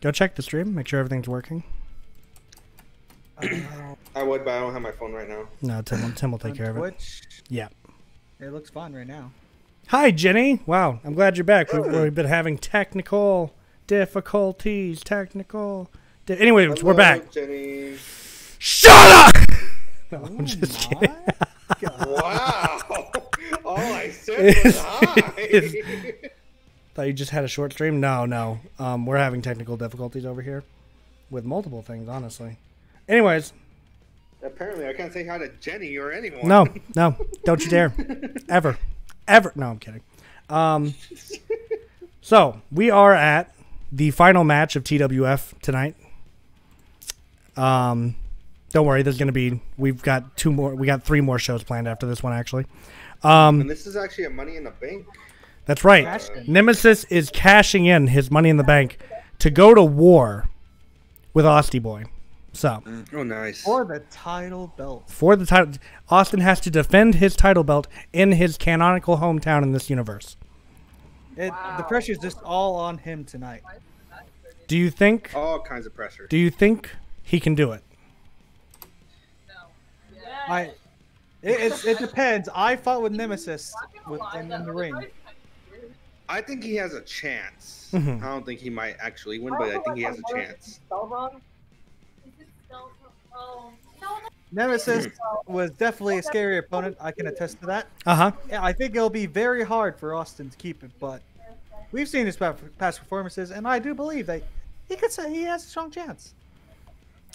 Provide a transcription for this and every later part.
Go check the stream. Make sure everything's working. I would, but I don't have my phone right now. No, Tim will, Tim will take On care of it. Twitch, Yeah. it looks fine right now. Hi, Jenny. Wow, I'm glad you're back. We've, we've been having technical difficulties. Technical. Di- anyway, we're back. Jenny. Shut up! no, I'm oh just kidding. Wow. All oh, I said was hi. Thought you just had a short stream. No, no. Um, we're having technical difficulties over here with multiple things, honestly. Anyways, Apparently, I can't say hi to Jenny or anyone. no, no, don't you dare, ever, ever. No, I'm kidding. Um, so we are at the final match of TWF tonight. Um, don't worry, there's gonna be. We've got two more. We got three more shows planned after this one, actually. Um, And this is actually a Money in the Bank. That's right. Cashed in. Nemesis is cashing in his money in the bank to go to war with Austin Boy. So mm. Oh, nice. For the title belt. for the title, Austin has to defend his title belt in his canonical hometown in this universe. It, The pressure is just all on him tonight. Do you think? All kinds of pressure. Do you think he can do it? I, it, it's, it depends. I fought with Nemesis with, in, in the ring. I think he has a chance. Mhm. I don't think he might actually win, but I think he has a chance. Nemesis was definitely a scary opponent. I can attest to that. Uh huh. Yeah, I think it'll be very hard for Austin to keep it, but we've seen his past performances, and I do believe that he could say he has a strong chance.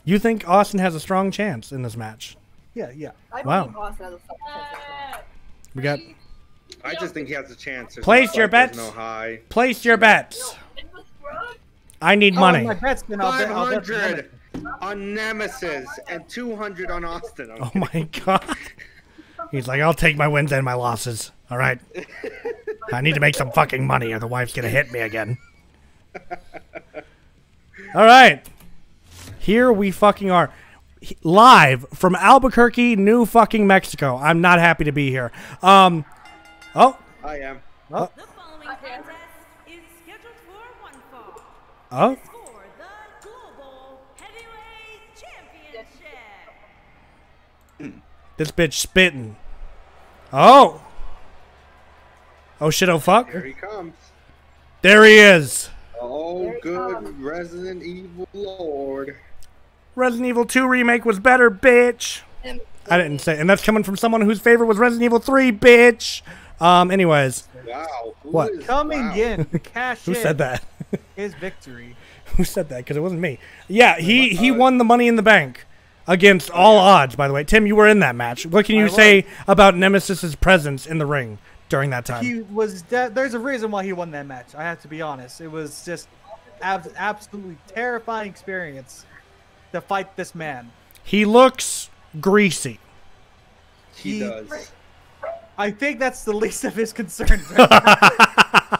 You think Austin has a strong chance in this match? Yeah, yeah. I Wow. believe Austin has a fucking chance. We got I just think he has a chance. There's Place no your fight, bets. No high. place your bets. I need Oh, money. my bet's been I'll bet, I'll bet for 500 on Nemesis and 200 on Austin. Oh my god. He's like, I'll take my wins and my losses. All right. I need to make some fucking money or the wife's gonna hit me again. All right. Here we fucking are. Live from Albuquerque, New fucking Mexico. I'm not happy to be here. Um Oh, I am. Oh. The following contest is scheduled for one fall. oh. For the Global Heavyweight Championship. This bitch spitting. Oh. Oh shit, oh fuck. Here he comes. There he is. Oh, Here he good comes. Resident Evil Lord. Resident Evil 2 remake was better, bitch. I didn't say, and that's coming from someone whose favorite was Resident Evil 3, bitch. Um, anyways, Wow. who What? is- Coming wow. in, the cash who said that? his victory. who said that? Because it wasn't me. Yeah, he he won the Money in the Bank against all odds. By the way, Tim, you were in that match. What can you I say about Nemesis's presence in the ring during that time? He was. De- there's a reason why he won that match. I have to be honest. It was just ab- absolutely terrifying experience to fight this man. He looks greasy. He He- does. I think that's the least of his concerns. right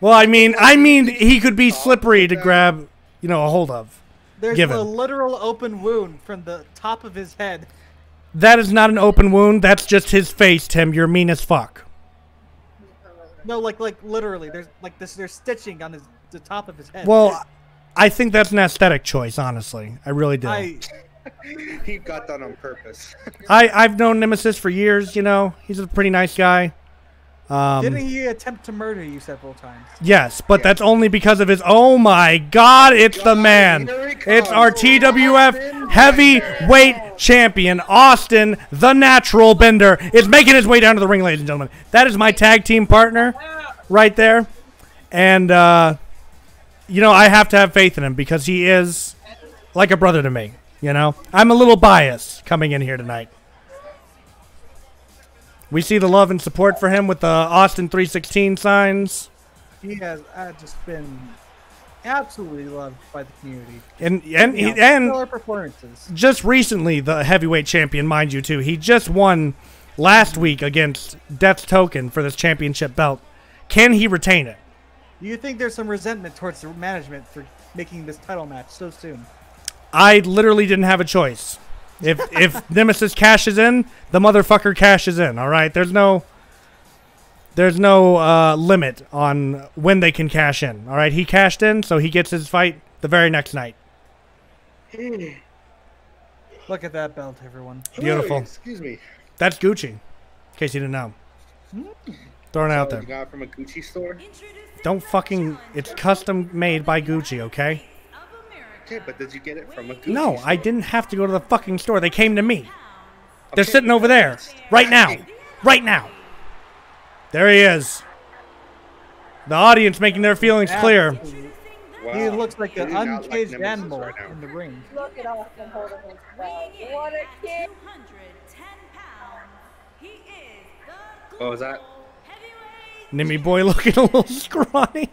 Well, I mean, I mean, he could be slippery to grab, you know, a hold of. There's Given. a literal open wound from the top of his head. That is not an open wound. That's just his face, Tim. You're mean as fuck. No, like like literally. There's like this. There's stitching on his the top of his head. Well, I think that's an aesthetic choice, honestly. I really do. I He got that on purpose. I, I've known Nemesis for years, you know. He's a pretty nice guy. Um, didn't he attempt to murder you several times? yes, but that's only because of his. Oh my God! It's the man. It's our TWF heavyweight champion, Austin, the Natural Bender, is making his way down to the ring, ladies and gentlemen. That is my tag team partner, right there, and uh, you know I have to have faith in him because he is like a brother to me. You know, I'm a little biased coming in here tonight. We see the love and support for him with the Austin 316 signs. He has uh, just been absolutely loved by the community. And and You know, and performances. just recently the heavyweight champion, mind you, too. He just won last week against Death's Token for this championship belt. Can he retain it? Do you think there's some resentment towards the management for making this title match so soon? I literally didn't have a choice. If if Nemesis cashes in, the motherfucker cashes in. All right, there's no there's no uh, limit on when they can cash in. All right, he cashed in, so he gets his fight the very next night. Look at that belt, everyone. Beautiful. Hey, excuse me. That's Gucci, in case you didn't know. Throwing it out there. You got it from a Gucci store? Don't fucking. It's custom made by Gucci, okay? Of Okay, but did you get it from a Gucci No, store? I didn't have to go to the fucking store. They came to me. They're Okay, sitting over there. Right now. Right now. There he is. The audience making their feelings clear. Wow. He looks like an do not like uncaged animal right in the ring. Look at Austin holding his belt. What a kid. 210 pounds. He is the What was that? global heavyweight Nimmy boy looking a little scrawny.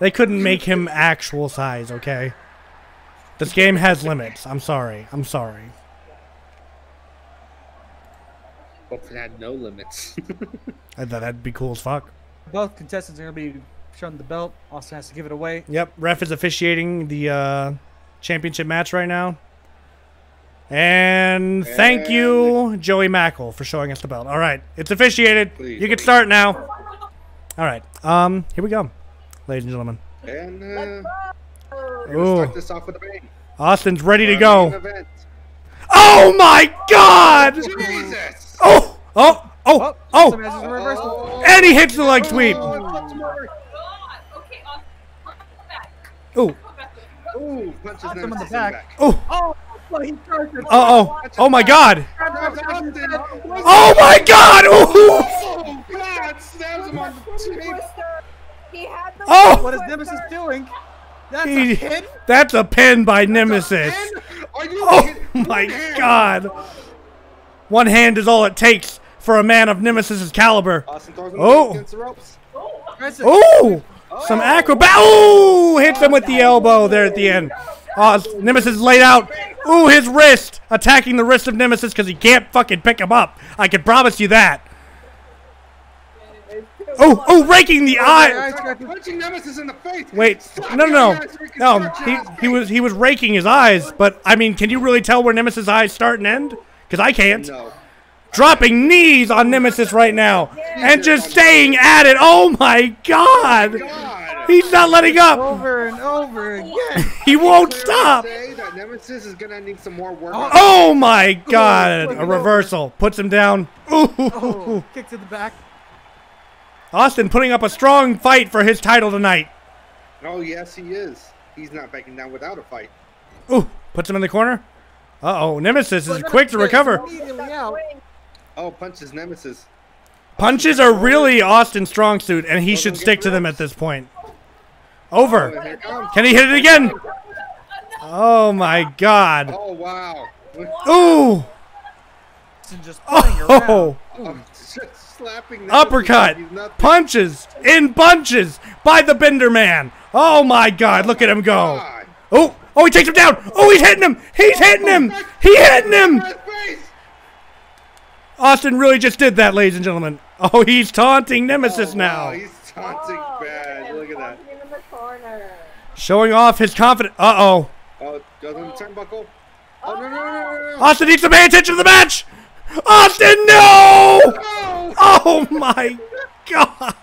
They couldn't make him actual size, okay? This game has limits. I'm sorry. I'm sorry. Hope it had no limits. I thought that'd be cool as fuck. Both contestants are going to be shown the belt. Austin has to give it away. Yep, ref is officiating the uh, championship match right now. And thank you, Joey Mackel, for showing us the belt. All right, it's officiated. Please. You can start now. All right, um, here we go, ladies and gentlemen. and uh, we're gonna Ooh, start this off with a bang. Austin's ready to go. Oh my God! Oh, Jesus! Oh, oh, oh, Austin oh! oh. has. Oh, And he hits the leg sweep. oh, God. Okay, Austin. Come back. Oh, Come back. Ooh, punches Knocked oh, him in the Nemesis in back. oh, Oh, well, he charged it. oh, oh, oh my God! Grabs Austin. Oh my God! Ooh. Oh, God! Stabs him on the cheek. Twister. He had the Oh! What is Nemesis doing? That's He- a pin? That's a pin by Nemesis. And are you Oh kidding? my One hand. God! One hand is all it takes for a man of Nemesis's caliber. Austin throws him Oh. against the ropes. Press it. Some oh. acrobat. Ooh! Hits him with the elbow there at the end. Oh, Nemesis laid out. Ooh, his wrist! Attacking the wrist of Nemesis because he can't fucking pick him up. I can promise you that. Oh, oh, raking the eye. Punching Nemesis in the face. Wait, Stop no, no, eyes so we can no. He, he was he was raking his eyes, but I mean, can you really tell where Nemesis' eyes start and end? Because I can't. No. Dropping knees on Nemesis right now, and just staying at it. Oh my God! Oh God. He's not letting up. Over and over again. He won't stop. Nemesis is gonna need some more work. Oh. Oh my God! A reversal puts him down. Ooh. Oh, kick to the back. Austin putting up a strong fight for his title tonight. Oh yes, he is. He's not backing down without a fight. Ooh, puts him in the corner. Uh oh, Nemesis is quick to recover. Immediately out. Oh, punches Nemesis. Punches are really Austin's strong suit, and he should stick to them at this point. Oh, Over. and here it comes. Can he hit it again? Oh my God. Oh wow. Ooh. And just. Oh. Oh, just slapping Nemesis Uppercut. like he's nothing. Punches in bunches by the Bender Man. Oh my God. Look at him go. God. Oh. Oh, he takes him down. Oh, he's hitting him. He's hitting him. He hitting him. Austin really just did that, ladies and gentlemen. Oh, he's taunting Nemesis Oh, now. Wow, he's taunting bad. Look at that. In the corner. Showing off his confidence. Uh oh. Oh, goes on the turnbuckle. Oh no no no no no! Austin needs to pay attention to the match. Austin, no! Oh, Oh my God.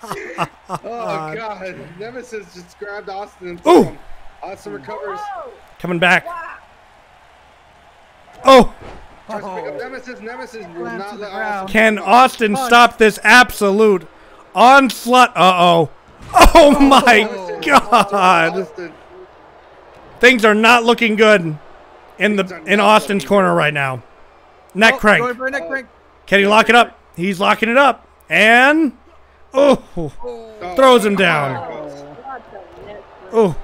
oh God! Nemesis just grabbed Austin and threw Ooh. him. Austin recovers. Oh, Coming back. Oh, Tries pick up Oh. Nemesis. Nemesis to the ground. Austin. can Austin Punch. stop this absolute onslaught? Uh oh. Oh my Austin, God. Austin. Things are not looking good in the in Austin's corner right now. Neck Oh, crank. Going neck crank. Can he lock it up? He's locking it up. And oh, Oh, throws him down. what. Oh,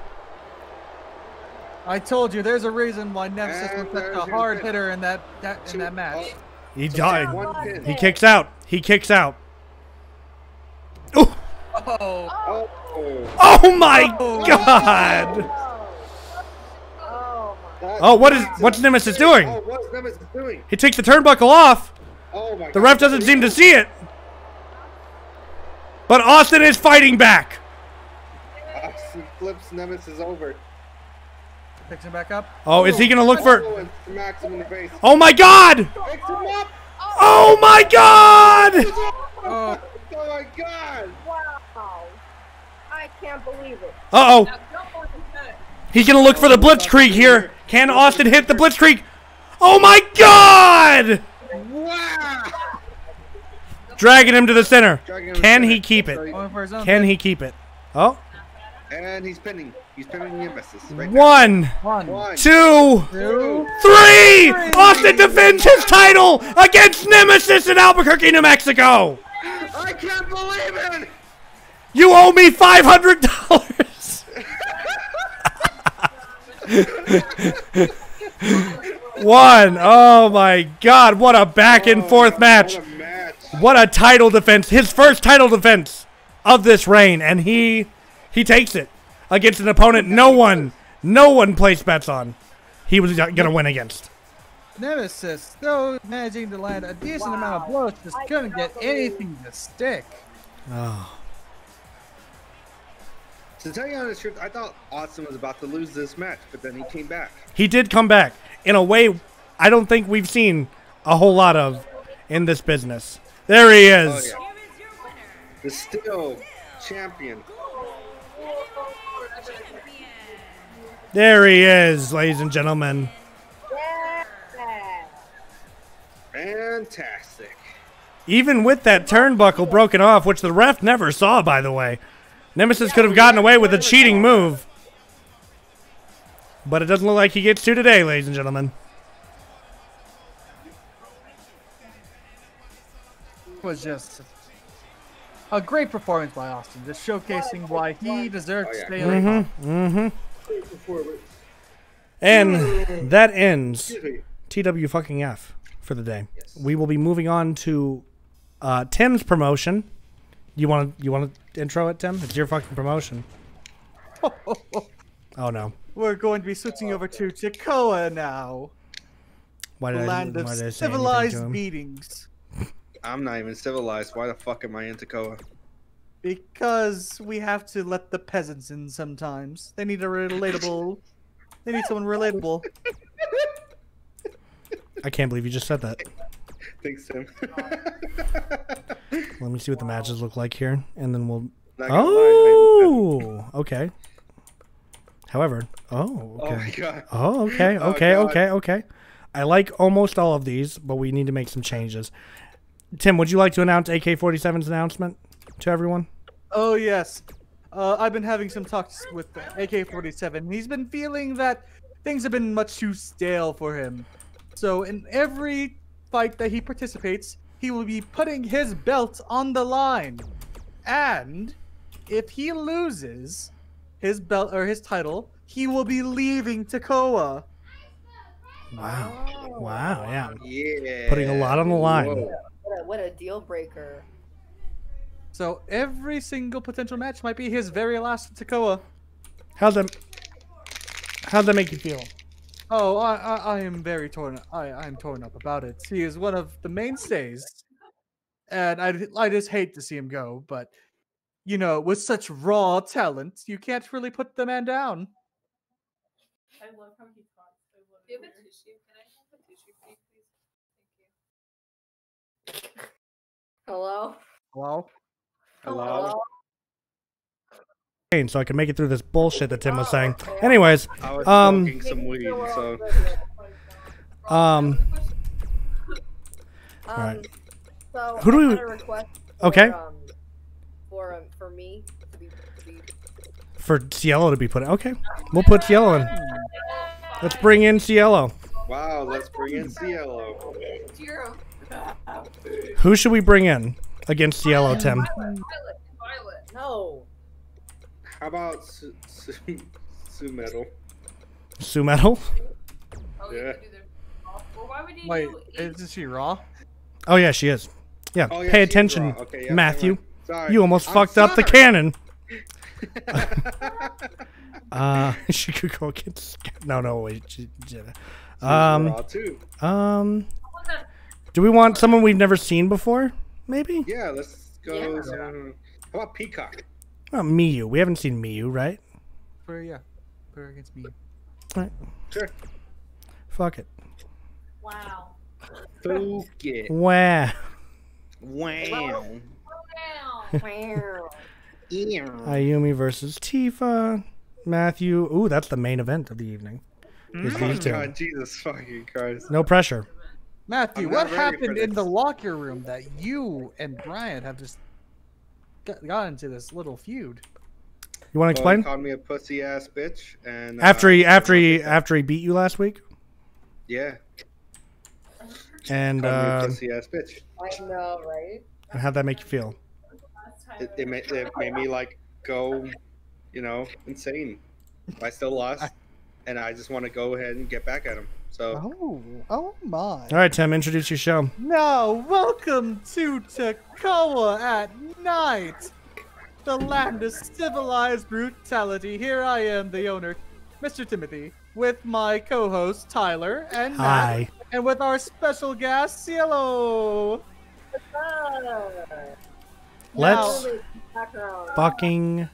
I told you, there's a reason why Nemesis was such a hard pin. hitter in that, that in that match. he So died. He kicks out. He kicks out. Oh, Oh, my Oh. God. Oh my. That Oh, what is beats what's. Nemesis doing? Oh, what's Nemesis doing? He takes the turnbuckle off. Oh my The God. ref doesn't seem to see it. But Austin is fighting back. Austin flips Nemesis over. picks him back up. Oh, is he gonna look for? Oh, smacks him in the face. Oh my God! Picks him up. Oh my God! Oh, Oh my God. Wow. I can't believe it. Uh oh. Now, jump on his head. He's gonna look for the blitzkrieg here. Can Austin hit the blitzkrieg? Oh my God! Wow! Dragging him to the center. Dragging him to Can the he center. keep it? Going for his own Can thing. he keep it? Oh, And he's pinning. He's pinning Nemesis. Right one, One, There. One. two, two. three. Austin defends his title against Nemesis in Albuquerque, New Mexico. I can't believe it! You owe me five hundred dollars. One. Oh my God! What a back and oh, forth match. What a match. What a title defense! His first title defense of this reign, and he he takes it against an opponent no one no one placed bets on. He was gonna win against. Nemesis, though managing to land a decent amount of blows, just couldn't get anything to stick. Oh. To tell you the honest truth, I thought Austin was about to lose this match, but then he came back. He did come back in a way I don't think we've seen a whole lot of in this business. There he Oh is. yeah. Your winner, The still champion. There he is, ladies and gentlemen. Fantastic. Even with that turnbuckle broken off, which the ref never saw, by the way, Nemesis could have gotten away with a cheating move. But it doesn't look like he gets to today, ladies and gentlemen. It was just a great performance by Austin, just showcasing why he deserves to stay alive. Mm-hmm. And that ends TW fucking F for the day. We will be moving on to uh, Tim's promotion. You want to you want to intro it, Tim? It's your fucking promotion. Oh no! We're going to be switching over to Takoa now, Why the did I, land why of did I say anything to civilized him? meetings. I'm not even civilized. Why the fuck am I in Tacoma? Because we have to let the peasants in sometimes. They need a relatable. they need someone relatable. I can't believe you just said that. Thanks, Tim. Let me see what the matches look like here, and then we'll. Not lie, Oh, okay. However, oh, I- Oh my okay. god. Oh, okay, Oh, okay, God. okay, okay. I like almost all of these, but we need to make some changes. Tim, would you like to announce AK-47's announcement to everyone? Oh yes, uh, I've been having some talks with AK-47. He's been feeling that things have been much too stale for him. So in every fight that he participates, he will be putting his belt on the line, and if he loses his belt or his title, he will be leaving Takoa. Wow. Oh. Wow, yeah. Yeah. Putting a lot on the line. What a, what a deal breaker. So every single potential match might be his very last in Takoa. How's that How'd that make you feel? Oh, I, I, I am very torn. I, I'm torn up about it. He is one of the mainstays, and I, I just hate to see him go. But you know, with such raw talent, you can't really put the man down. I love how he talks. I love. Do you have a tissue? Can I have a tissue, please? Thank you. Hello? Hello. Hello. So I can make it through this bullshit that Tim was saying. Anyways, Um, some weed, so um, Um, Alright. So Who do I we- request Okay. For, um, for, um, for me to be, to be for Cielo to be put in. Okay, we'll put Cielo in. Let's bring in Cielo. wow. Let's bring in Cielo. Jiro. Who should we bring in against Cielo, Tim? Violet. Violet. no. How about Su- Su- Sumetal? Sumetal? Oh, you Yeah. could. Well, why would you Wait, do isn't she raw? Oh yeah, she is. Yeah, Oh, yeah, pay attention. Okay, yeah, never Matthew. Mind. Sorry. You almost I'm fucked up the cannon. Uh, she could go against. No, no, wait. She, she- um, um, do we want someone we've never seen before? Maybe. Yeah, let's go. Yeah. some- How about Peacock? Oh, Miyu. We haven't seen Miyu, right? For yeah, put her against me. Right. Sure. Fuck it. Wow. Fuck it. Wow. Wow. Wow. Wow. Ayumi versus Tifa. Matthew. Ooh, that's the main event of the evening. Is Oh. God, Jesus fucking Christ. No pressure. Matthew, what not ready for happened in the locker room that you and Brian have just got, got into this little feud? You want to Well, he explain? called me a pussy ass bitch, and After uh, he after he after he beat you last week, yeah, and called me a uh, pussy ass bitch. I know, right? And how'd that make you feel? It, it, made, it made me like go, you know, insane. I still lost, and I just want to go ahead and get back at him. So Oh, oh my. All right, Tim, introduce your show. Now, welcome to Takoa at night, the land of civilized brutality. Here I am, the owner, Mr. Timothy, with my co-host Tyler and Matt, Hi. and with our special guest Cielo. Let's Holy macaron. fucking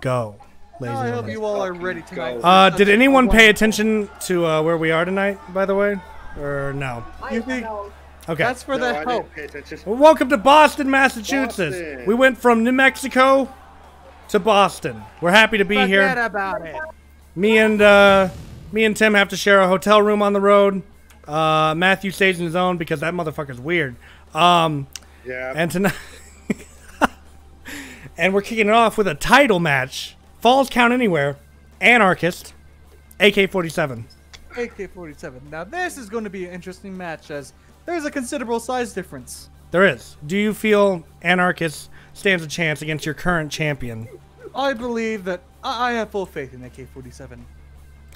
go, ladies Now, I and hope gentlemen. you all are ready tonight. go. Uh, did anyone pay attention to uh, where we are tonight, by the way, or no? I You think- know. Okay. That's for no, the I hope. didn't pay attention. Well, welcome to Boston, Massachusetts. Boston. We went from New Mexico to Boston. We're happy to be Forget here. about it. Me and uh, me and Tim have to share a hotel room on the road. Uh, Matthew stays in his own because that motherfucker's weird. Um, Yeah, and tonight, and we're kicking it off with a title match. Falls count anywhere. Anarchist, AK-47. AK-47. Now this is going to be an interesting match as there's a considerable size difference. There is. Do you feel Anarchist stands a chance against your current champion? I believe that I have full faith in AK-47.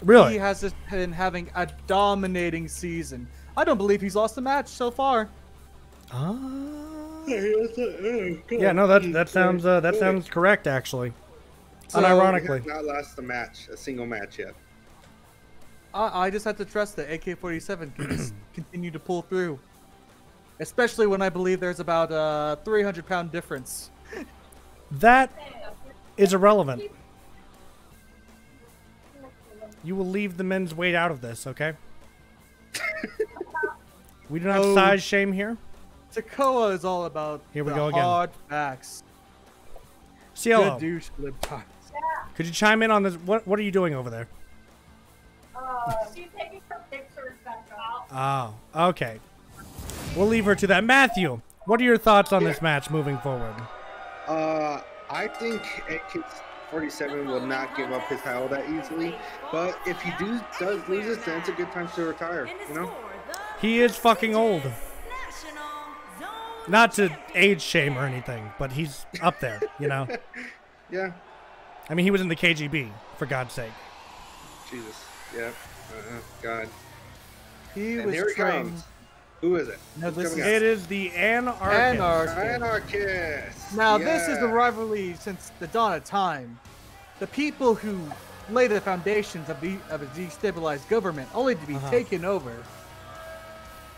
Really? He has been having a dominating season. I don't believe he's lost a match so far. Ah. Yeah, no, that that sounds uh, that sounds correct actually. So- Unironically. He has not lost a match, a single match yet. I, I just have to trust that AK-47 can just continue to pull through. Especially when I believe there's about a 300 pound difference. That is irrelevant. You will leave the men's weight out of this, okay? we do not Oh. size shame here. Takoa is all about Here we the go again. hard facts. Cielo, Good douche libtard. could you chime in on this? What What are you doing over there? Uh, she's taking her pictures back out. Oh, okay. We'll leave her to that. Matthew, what are your thoughts on this match moving forward? Uh, I think AK-47 will not give up his title that easily. But if he do does lose it, then it's a good time to retire. You know? He is fucking old. National Zone Not to age shame or anything, but he's up there, you know? Yeah. I mean, he was in the KGB, for God's sake. Jesus. Yeah. Uh-uh. God. He And was here he trained. comes. Who is it? No, this is- It is the Anarchist. Anarchist. Anarchist. Now, this is Yeah. the rivalry since the dawn of time. The people who lay the foundations of, the, of a destabilized government only to be Uh-huh. taken over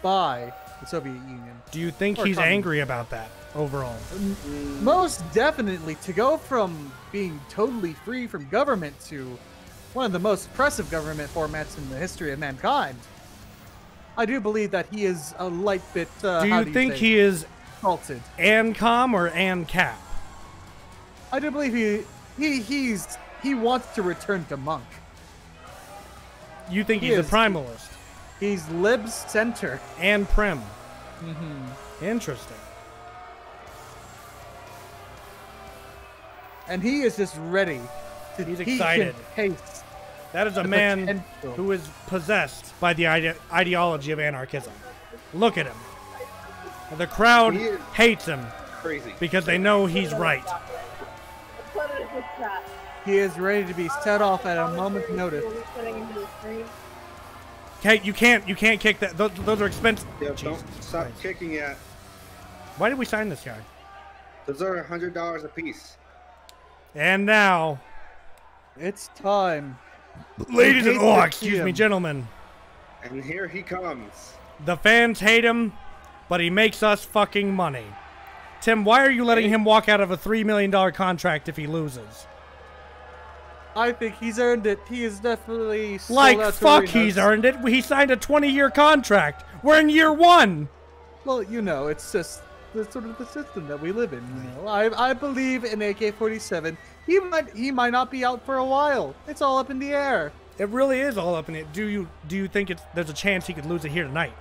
by the Soviet Union. Do you think Or he's angry about that overall? Most definitely, to go from being totally free from government to one of the most oppressive government formats in the history of mankind. I do believe that he is a light bit. Uh, Do how you think he is salted? ANCOM or ANCAP? I do believe he he he's he wants to return to monk. You think He he's a primalist? He's libs center. And prim. Mm-hmm. Interesting. And he is just ready. To, He's he can excited. taste That is a man potential. who is possessed by the ide- ideology of anarchism. Look at him. The crowd hates him Crazy. because they know he's right. Put it in the chat. He is ready to be set off at a moment's notice. We're putting into the screen. Okay, you can't you can't kick that. Those, those are expensive. Yeah, Jesus don't stop Christ. kicking yet. Why did we sign this guy? Those are a hundred dollars a piece. And now, It's time. ladies and oh, excuse see me, gentlemen, And here he comes. the fans hate him, but he makes us fucking money. Tim, why are you letting him walk out of a three million dollar contract if he loses? I think he's earned it. He is definitely sold Like out fuck, arenas. he's earned it. He signed a twenty year contract. We're in year one. Well, you know, it's just the sort of the system that we live in. You know, I I believe in AK-47. he might he might not be out for a while. It's all up in the air. It really is all up in it. Do you do you think it's there's a chance he could lose it here tonight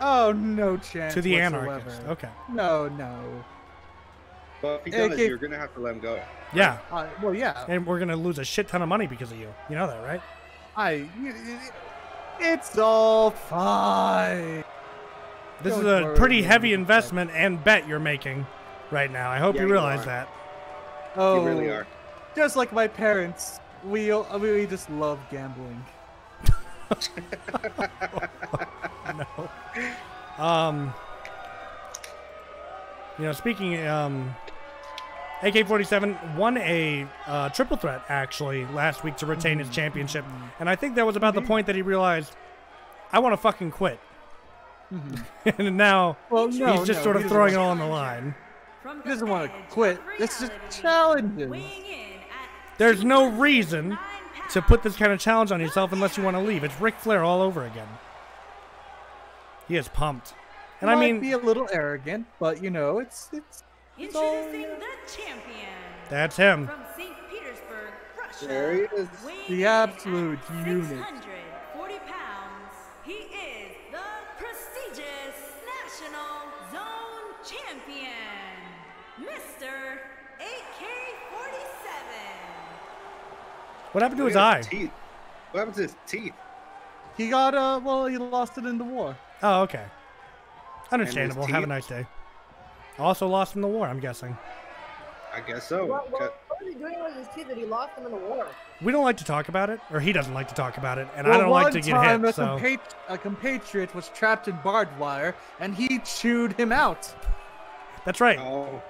Oh, no chance. to the whatsoever. anarchist? Okay. No, no. But if he does, AK you're gonna have to let him go. Yeah. Uh, well, yeah. And we're gonna lose a shit ton of money because of you. You know that, right? I. It's all fine. This Don't is a pretty heavy investment and bet you're making right now. I hope Yeah, you you realize are. that. Oh, You really are. Just like my parents, we we just love gambling. no. Um. You know, speaking, um, AK-47 won a uh, triple threat actually last week to retain his mm. championship, and I think that was about the mm-hmm. point that he realized, I want to fucking quit. Mm-hmm. and now Well, no, he's just no, sort of throwing it all on the line. From He doesn't want to edge of quit. It's just reality, challenging. weighing in at There's no reason to put this kind of challenge on yourself unless you want to leave. It's Ric Flair all over again. He is pumped, and I Might mean be a little arrogant, but you know, it's it's. Introducing the champion that's him. from St. Petersburg, Russia. There he is. The absolute unit. 640 pounds. He is the prestigious National Zone Champion, Mr. AK-47. What happened to his Look at eye? Teeth. What happened to his teeth? He got uh well, he lost it in the war. Oh, okay. Understandable. Have a nice day. Also lost in the war, I'm guessing. I guess so. What, what, what was he doing with his teeth that he lost them in the war? We don't like to talk about it, or he doesn't like to talk about it, and I don't like to get time hit. a, So compat- a compatriot was trapped in barbed wire, and he chewed him out. that's right. Oh,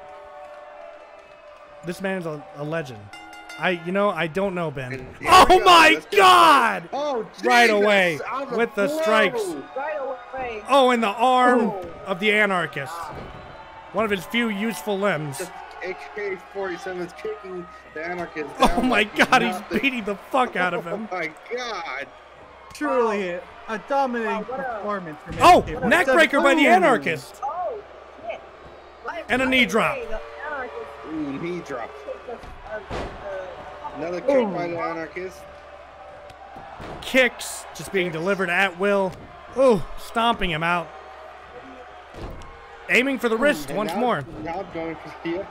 This man's a, a legend. I, you know, I don't know Ben. Oh we go. my God! oh, Right away, on with the blow. strikes. Right away. Oh, in the arm Oh. of the anarchist. Ah. One of his few useful limbs. AK-47 is kicking the anarchist. Oh my like God, he's nothing. beating the fuck out of him. Oh my God. Truly a, a dominating Wow, what a- performance from Oh, AK-47. neckbreaker by the anarchist. Oh, shit. Right- And a knee drop. The anarchist Ooh, knee drop. took the- uh, uh, Another kick by the anarchist. Kicks just being delivered at will. Ooh, stomping him out. Aiming for the wrist once now- more. Now going for yeah.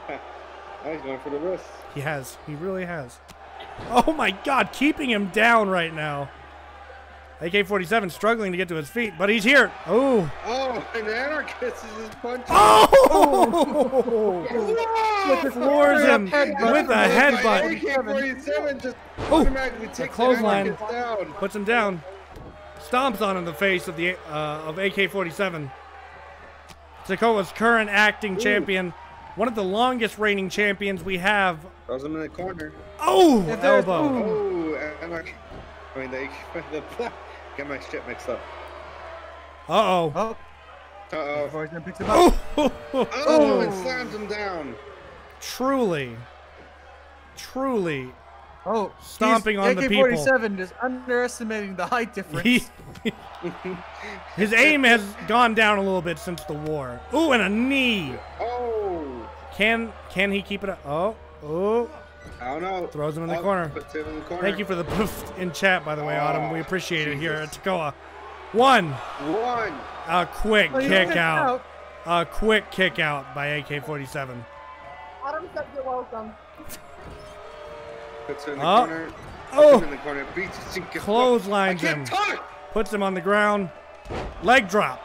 Now he's going for the wrist. He has. He really has. Oh my god, keeping him down right now. AK-47 struggling to get to his feet, but he's here. Oh. Oh, the anarchist is just punching. Oh! Floors him headbutt. with a headbutt. AK-47 just Oh, automatically takes the clothesline. down. Puts him down. Stomps on him in the face of the uh, of AK-47. Takoa's current acting champion, one of the longest reigning champions we have. Throws him in the corner. Oh, If there's- elbow. ooh. Oh, anarchist. I mean, they the get my shit mixed up. Uh-oh. Oh, Uh-oh. AK-47 picks him up. Oh, Oh, and slams him down. truly, truly, Oh, Stomping he's- on the people. AK-47 is underestimating the height difference. he, his aim has gone down a little bit since the war. Ooh, and a knee. Oh, Can can he keep it up? Oh, oh. I don't know. Throws him in the Oh, corner. Him in the corner. Thank you for the poof in chat, by the way, Autumn. We Oh, appreciate it here at Jesus. Takoa. One, One. a quick Oh, kick kicked out. A quick kick out by AK-47. Autumn said you're welcome. Puts him in the Oh. corner. Puts Oh. him in the corner. Beats him. Clotheslines him. Puts him on the ground. Leg drop.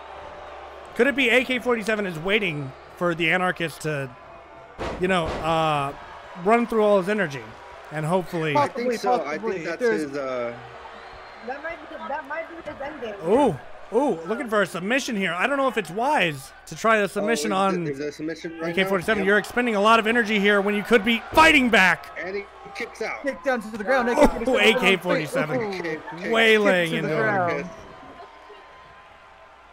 Could it be AK-47 is waiting for the anarchist to, you know, uh, run through all his energy, and hopefully. I think so. I think that's there's- his. Uh, That might be that might be his end game. Ooh, ooh, looking for a submission here. I don't know if it's wise to try a submission oh, is on Is there a submission right AK-47. now? You're expending a lot of energy here when you could be fighting back. And he kicks out. Kick down to the ground. Oh, AK-47. Ooh. Kick, kick. Waylaying into the ground.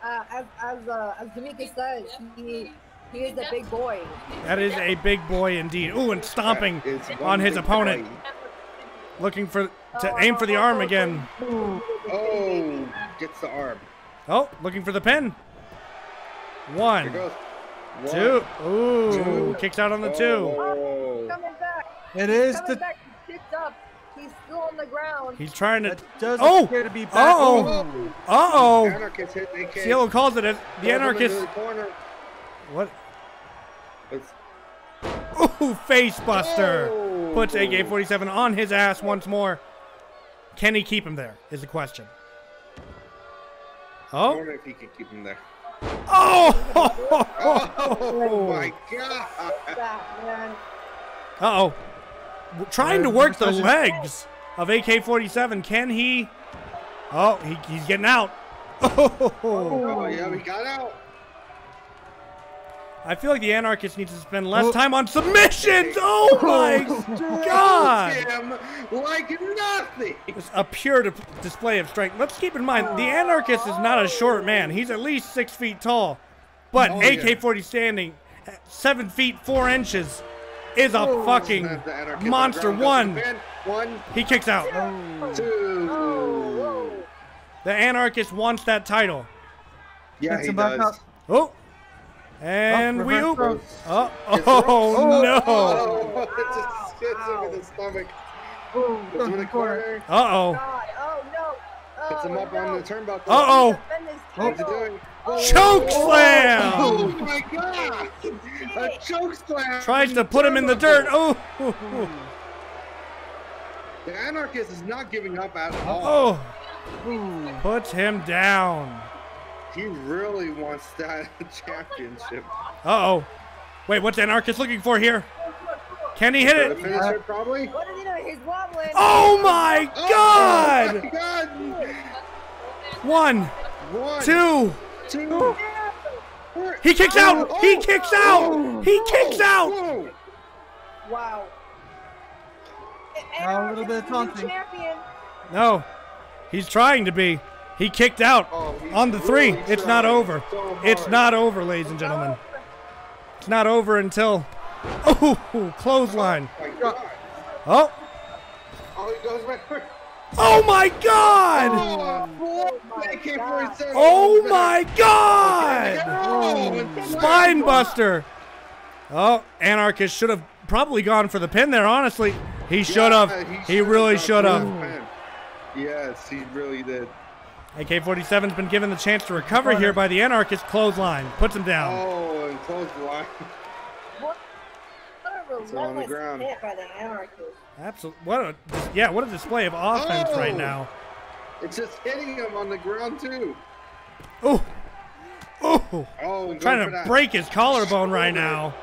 Uh, as as uh, as D'Amica said, he he is a big boy. That is a big boy indeed. Ooh, and stomping That is one on his opponent, boy. looking for to aim for the arm again. Oh, gets the arm. Oh, looking for the pin. One. One, two. Ooh, two. kicks out on the two. Oh. Coming back. It is the back, picked up. He's still on the ground. He's trying to. that does Oh! appear to be back. Uh-oh. Uh oh. Anarchist hit AK. Cielo calls it. a- The Throws anarchist. the corner. What? It's- Ooh, face buster. Oh. Puts AK 47 on his ass once more. Can he keep him there? Is the question. I Oh. wonder if he can keep him there. Oh! Oh my god! Back, man. Uh oh. Trying to Uh, work the legs of AK 47. Can he? Oh, he, he's getting out. Oh. Oh yeah, we got out. I feel like the anarchist needs to spend less time on submissions. Oh my god! Him like nothing. It's a pure display of strength. Let's keep in mind the anarchist is not a short man. He's at least six feet tall, but Oh. AK-40 standing seven feet four inches is a The- fucking monster. One, ground does the pin. One, he kicks out. two. Oh. The anarchist wants that title. Yeah, Picks he does. up. Oh, and Oh, we oop. throw. Oh, oh, no. Oh, it just hits him in the stomach. Boom. Puts in the corner. Uh oh. Oh, no. Oh, Puts him up no. on the turnbuckle. Uh-oh. Defend his What's he doing? Choke slam! Oh my god! A choke slam! Tries to put him in the dirt. Oh, oh, oh. The anarchist is not giving up at all. oh. Puts him down. He really wants that championship. Uh oh. Wait, what's anarchist looking for here? Can he hit The it? finisher, probably. What is he doing? He's wobbling. Oh my Oh god! One. god! One, One, two. Two. He kicks out! Oh, he Oh, kicks oh, out! He kicks oh, out! Oh. Wow. Now a little bit of Anarchist is the new taunting. Champion. No, he's trying to be. He kicked out Oh, on the three. really It's not over. so It's not over, ladies and gentlemen. It's not over until. Oh, clothesline. Oh my god. Oh, oh Oh, he goes back. my god! Oh, Oh my Oh my god! Oh, oh, oh Spine buster. Oh, Anarchist should have probably gone for the pin there, honestly. He should have. Yeah, He really should have. Yes, he really did. AK 47's been given the chance to recover here by the Anarchist clothesline. Puts him down. Oh, and clothesline. the line. What a It's on the relentless ground. hit by the Anarchist. Absolutely. What a yeah. What a display of offense right Oh. now. It's just hitting him on the ground too. Oh, oh, Oh, trying to that. break his collarbone right now.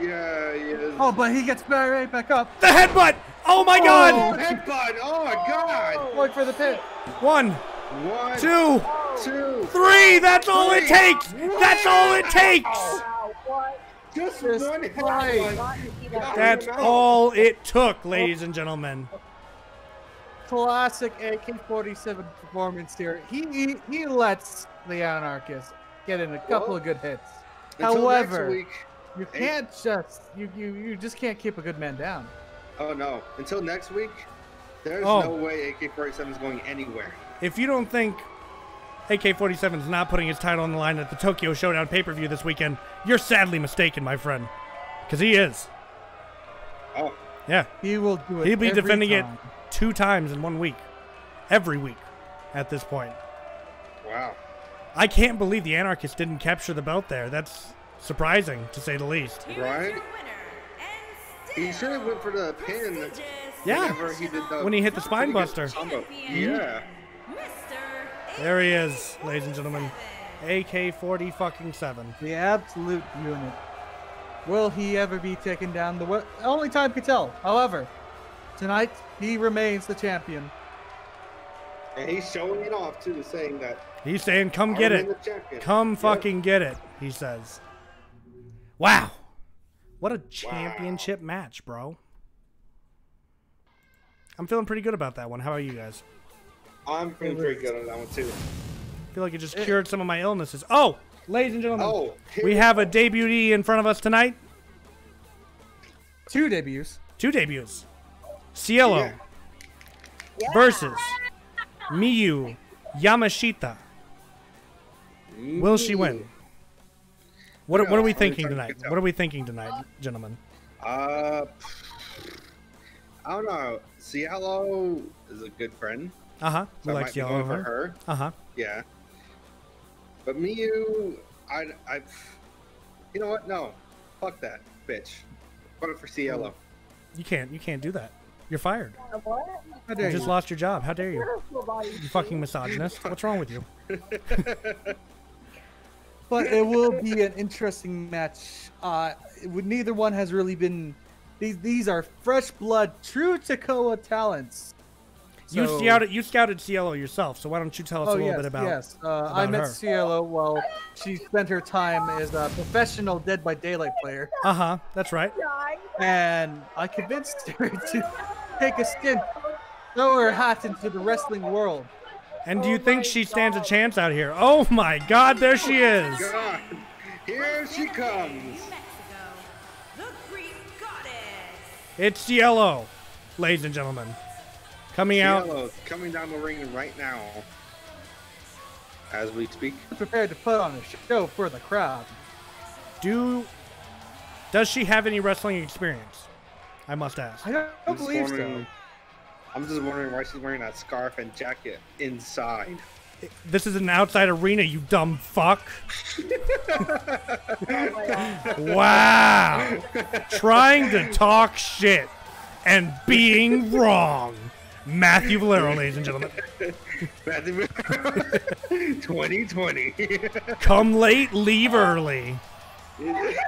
Yeah, he is. Oh, but he gets back right back up. The headbutt. Oh my Oh, God. Oh, headbutt! Oh my God! Oh! Going for the pin. One, One, two, two, three. That's all it takes. That's all it takes. Wow, what? just Just one right. headbutt. Got to see that. That's all it took, ladies and gentlemen. Classic AK-47 performance here. He, he he lets the anarchist get in a couple Well, of good hits. However, next week. you can't just you, you you just can't keep a good man down. Oh no! Until next week, there's Oh. no way AK-47 is going anywhere. If you don't think AK-47 is not putting his title on the line at the Tokyo Showdown pay-per-view this weekend, you're sadly mistaken, my friend. Because he is. Oh, Yeah. He will do it. He'll be defending time. it two times in one week. Every week at this point. wow! I can't believe the Anarchist didn't capture the belt there. That's surprising, to say the least. Here is Right? your winner, and He should have went for the pin Yeah. he did the When he hit the spine buster. Yeah. Mr. There he is, ladies and gentlemen. AK-40 fucking 7. The absolute unit. Will he ever be taken down? The only time can tell. However, tonight he remains the champion. And he's showing it off too, saying that. He's saying, come get it. the champion. Come Yep. fucking get it, he says. Wow. What a championship match, bro. I'm feeling pretty good about that one. How about you guys? I'm feeling pretty good on that one too. I feel like it just cured some of my illnesses. Oh, ladies and gentlemen, Oh, we we have a go. debutee in front of us tonight. Two debuts. Two debuts. Cielo Yeah. Yeah. versus Miyu Yamashita. Will she win? What, are- what are we thinking tonight? you can tell. What are we thinking tonight, gentlemen? Uh, I don't know. Cielo is a good friend. Uh huh. So We I like Cielo over for her. her. Uh huh. Yeah. But Miyu, I, I, you know what? No, fuck that, bitch. Voted for Cielo. You can't. You can't do that. You're fired. What? How You just lost your job. How dare you? You fucking misogynist. What's wrong with you? But it will be an interesting match. Uh, neither one has really been. These these are fresh blood, true Takoa talents. You scouted. You scouted Cielo yourself. So why don't you tell us Oh a little yes, bit about? yes. Uh, I met her. Cielo while she spent her time as a professional Dead by Daylight player, Uh huh. That's right. and I convinced her to take a stint, throw her hat into the wrestling world. And do you think she stands a chance out here? Oh my God! There she is. God, here she comes. The Greek Goddess. It's Cielo, ladies and gentlemen, coming out. Coming down the ring right now, as we speak. Prepared to put on a show for the crowd. Do does she have any wrestling experience? I must ask. I don't, I'm believe so. I'm just wondering why she's wearing that scarf and jacket inside. This is an outside arena, you dumb fuck. wow. Trying to talk shit and being wrong. Matthew Valero, ladies and gentlemen. Matthew Valero, 2020. Come late, leave early.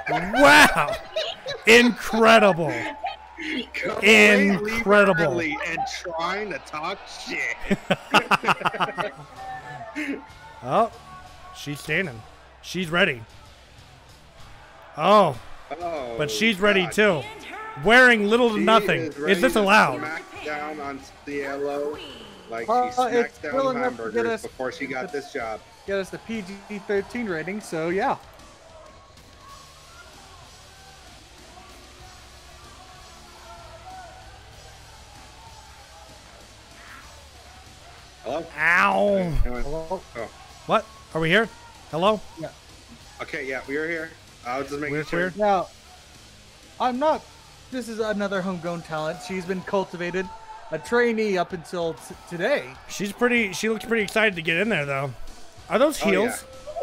Wow. Incredible. Come late, Incredible. early, And trying to talk shit. Oh, she's standing. She's ready. Oh, Oh, but she's ready God. too. Wearing little to She nothing. is Is, this allowed? Smack down on Cielo like Uh, she it's smacked well down enough hamburgers us- before she got this job. Get us the PG-13 rating, so yeah. Hello? Ow. Hello? Oh, What? Are we here? Hello? Yeah. Okay, yeah, we are here. I was just making We're sure. here? Now, I'm not. This is another homegrown talent. She's been cultivated, a trainee up until t- today. She's pretty. She looks pretty excited to get in there, though. Are those Oh, yeah. heels?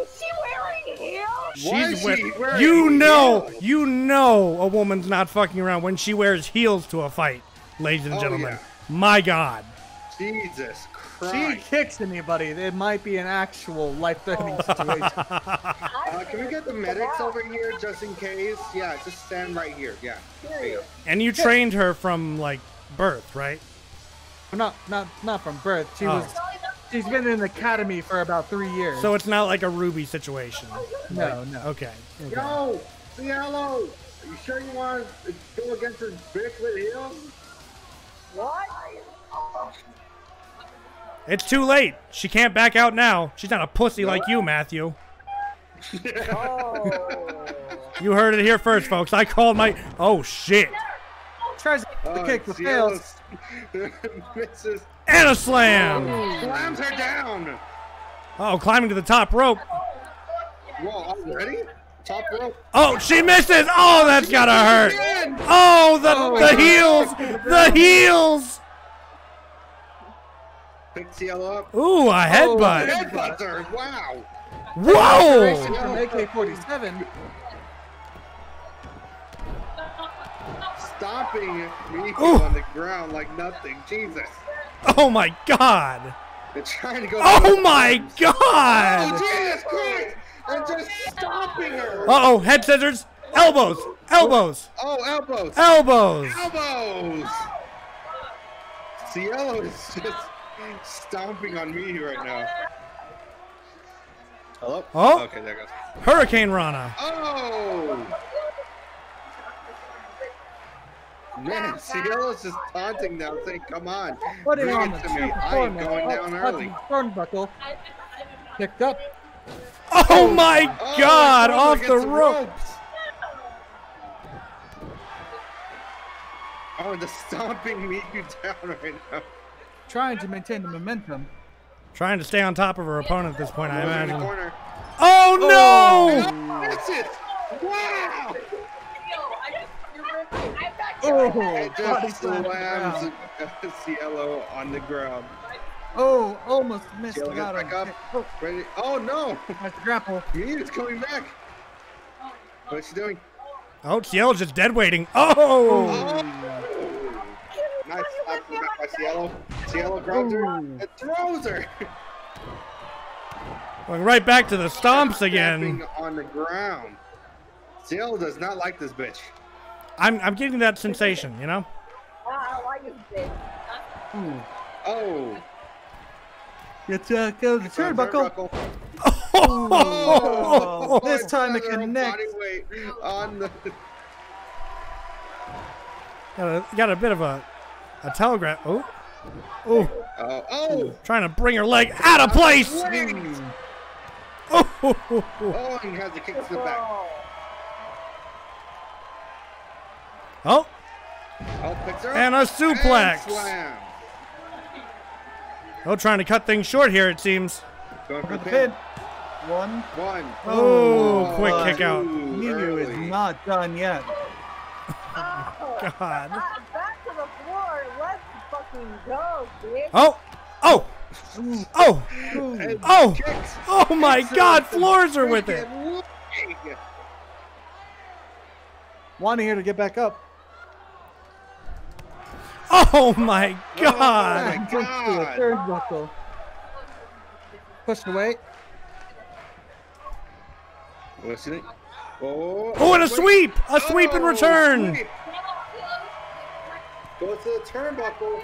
Is she wearing heels? Why She's is wear- she wearing You know, heels? you know, a woman's not fucking around when she wears heels to a fight, ladies and Oh, gentlemen. yeah. My God. Jesus She kicks anybody. It might be an actual life-threatening situation. Uh, can we get the medics over here just in case? Yeah, just stand right here. Yeah. You. And you trained her from like birth, right? not, not, not from birth. She Oh. was. She's been in the academy for about three years. So it's not like a Ruby situation. no, no. Okay. okay. Yo, Cielo, are you sure you want to go against this bitch with heels? What? It's too late. She can't back out now. She's not a pussy like you, Matthew. Oh. You heard it here first, folks. I called my. Oh shit! Tries to Oh, kick the Cielo fails. misses. And a slam. Slams her down. Oh, climbing to the top rope. Whoa, already? Top rope. Oh, she misses. Oh, that's gotta hurt. Oh, the oh. the heels. The heels. Pick Cielo up. Ooh, a headbutt. Headbutts her. Wow. Whoa. From AK-47. Stomping me Ooh. on the ground like nothing. Jesus. Oh my God. They're trying to go. Oh my Oh, God. Oh Jesus Christ! And just stomping her. Uh oh, head scissors. Elbows. Elbows. Oh, elbows. Elbows. Elbows. Cielo is just stomping on me right now. Hello? Oh. Okay, there goes. Hurricanrana. Oh! Man, Cielo's just taunting now, saying, come on. Putting Bring on it the to me. I am going Oh, down Hudson early. Turnbuckle picked up. Oh, oh my Oh, God! they're Off the against rope. ropes. Oh, the stomping me you down right now. Trying to maintain the momentum. Trying to stay on top of her opponent at this point, I Goes in the imagine. Oh, oh no! Oh, miss it! Wow! I just, you're, I got Oh, just slam to the slams. Cielo on the ground. Oh, almost missed. Cielo Got gets back him. up. Oh, Ready? Oh no! nice grapple. Mia's coming back. What's she doing? Oh, Cielo's just dead waiting. Oh! Oh! Nice slap from back by Cielo. Cielo grabs her and throws her. Going right back to the stomps again. On the ground. Cielo does not like this bitch. I'm, I'm getting that sensation, you know? Ah, I like this bitch. Oh! Get uh, go to the turnbuckle. Oh! This time it Her own connects. On the. Got a, got a bit of a, a telegraph. Oh. Oh. Uh, oh! Oh! Trying to bring her leg out of place. Swings. Oh. Oh! And has the kick to the back. Oh, Oh. Oh! Picks her up. And a suplex. And slam. Oh, trying to cut things short here, it seems. Going for For the the pin. pin. One. One. Oh, oh quick my kick out. Two is not done yet. oh. God. Back, back to the floor. Let's fucking go, bitch. Oh. Oh. Oh. Oh. Oh my God. Floors are with it. Wanting her to get back up. Oh my Oh God. my Jumps to the Pushed away. What's it? Oh, Oh, and a oh, sweep. A sweep in Oh, return. sweep. Goes to the turnbuckle.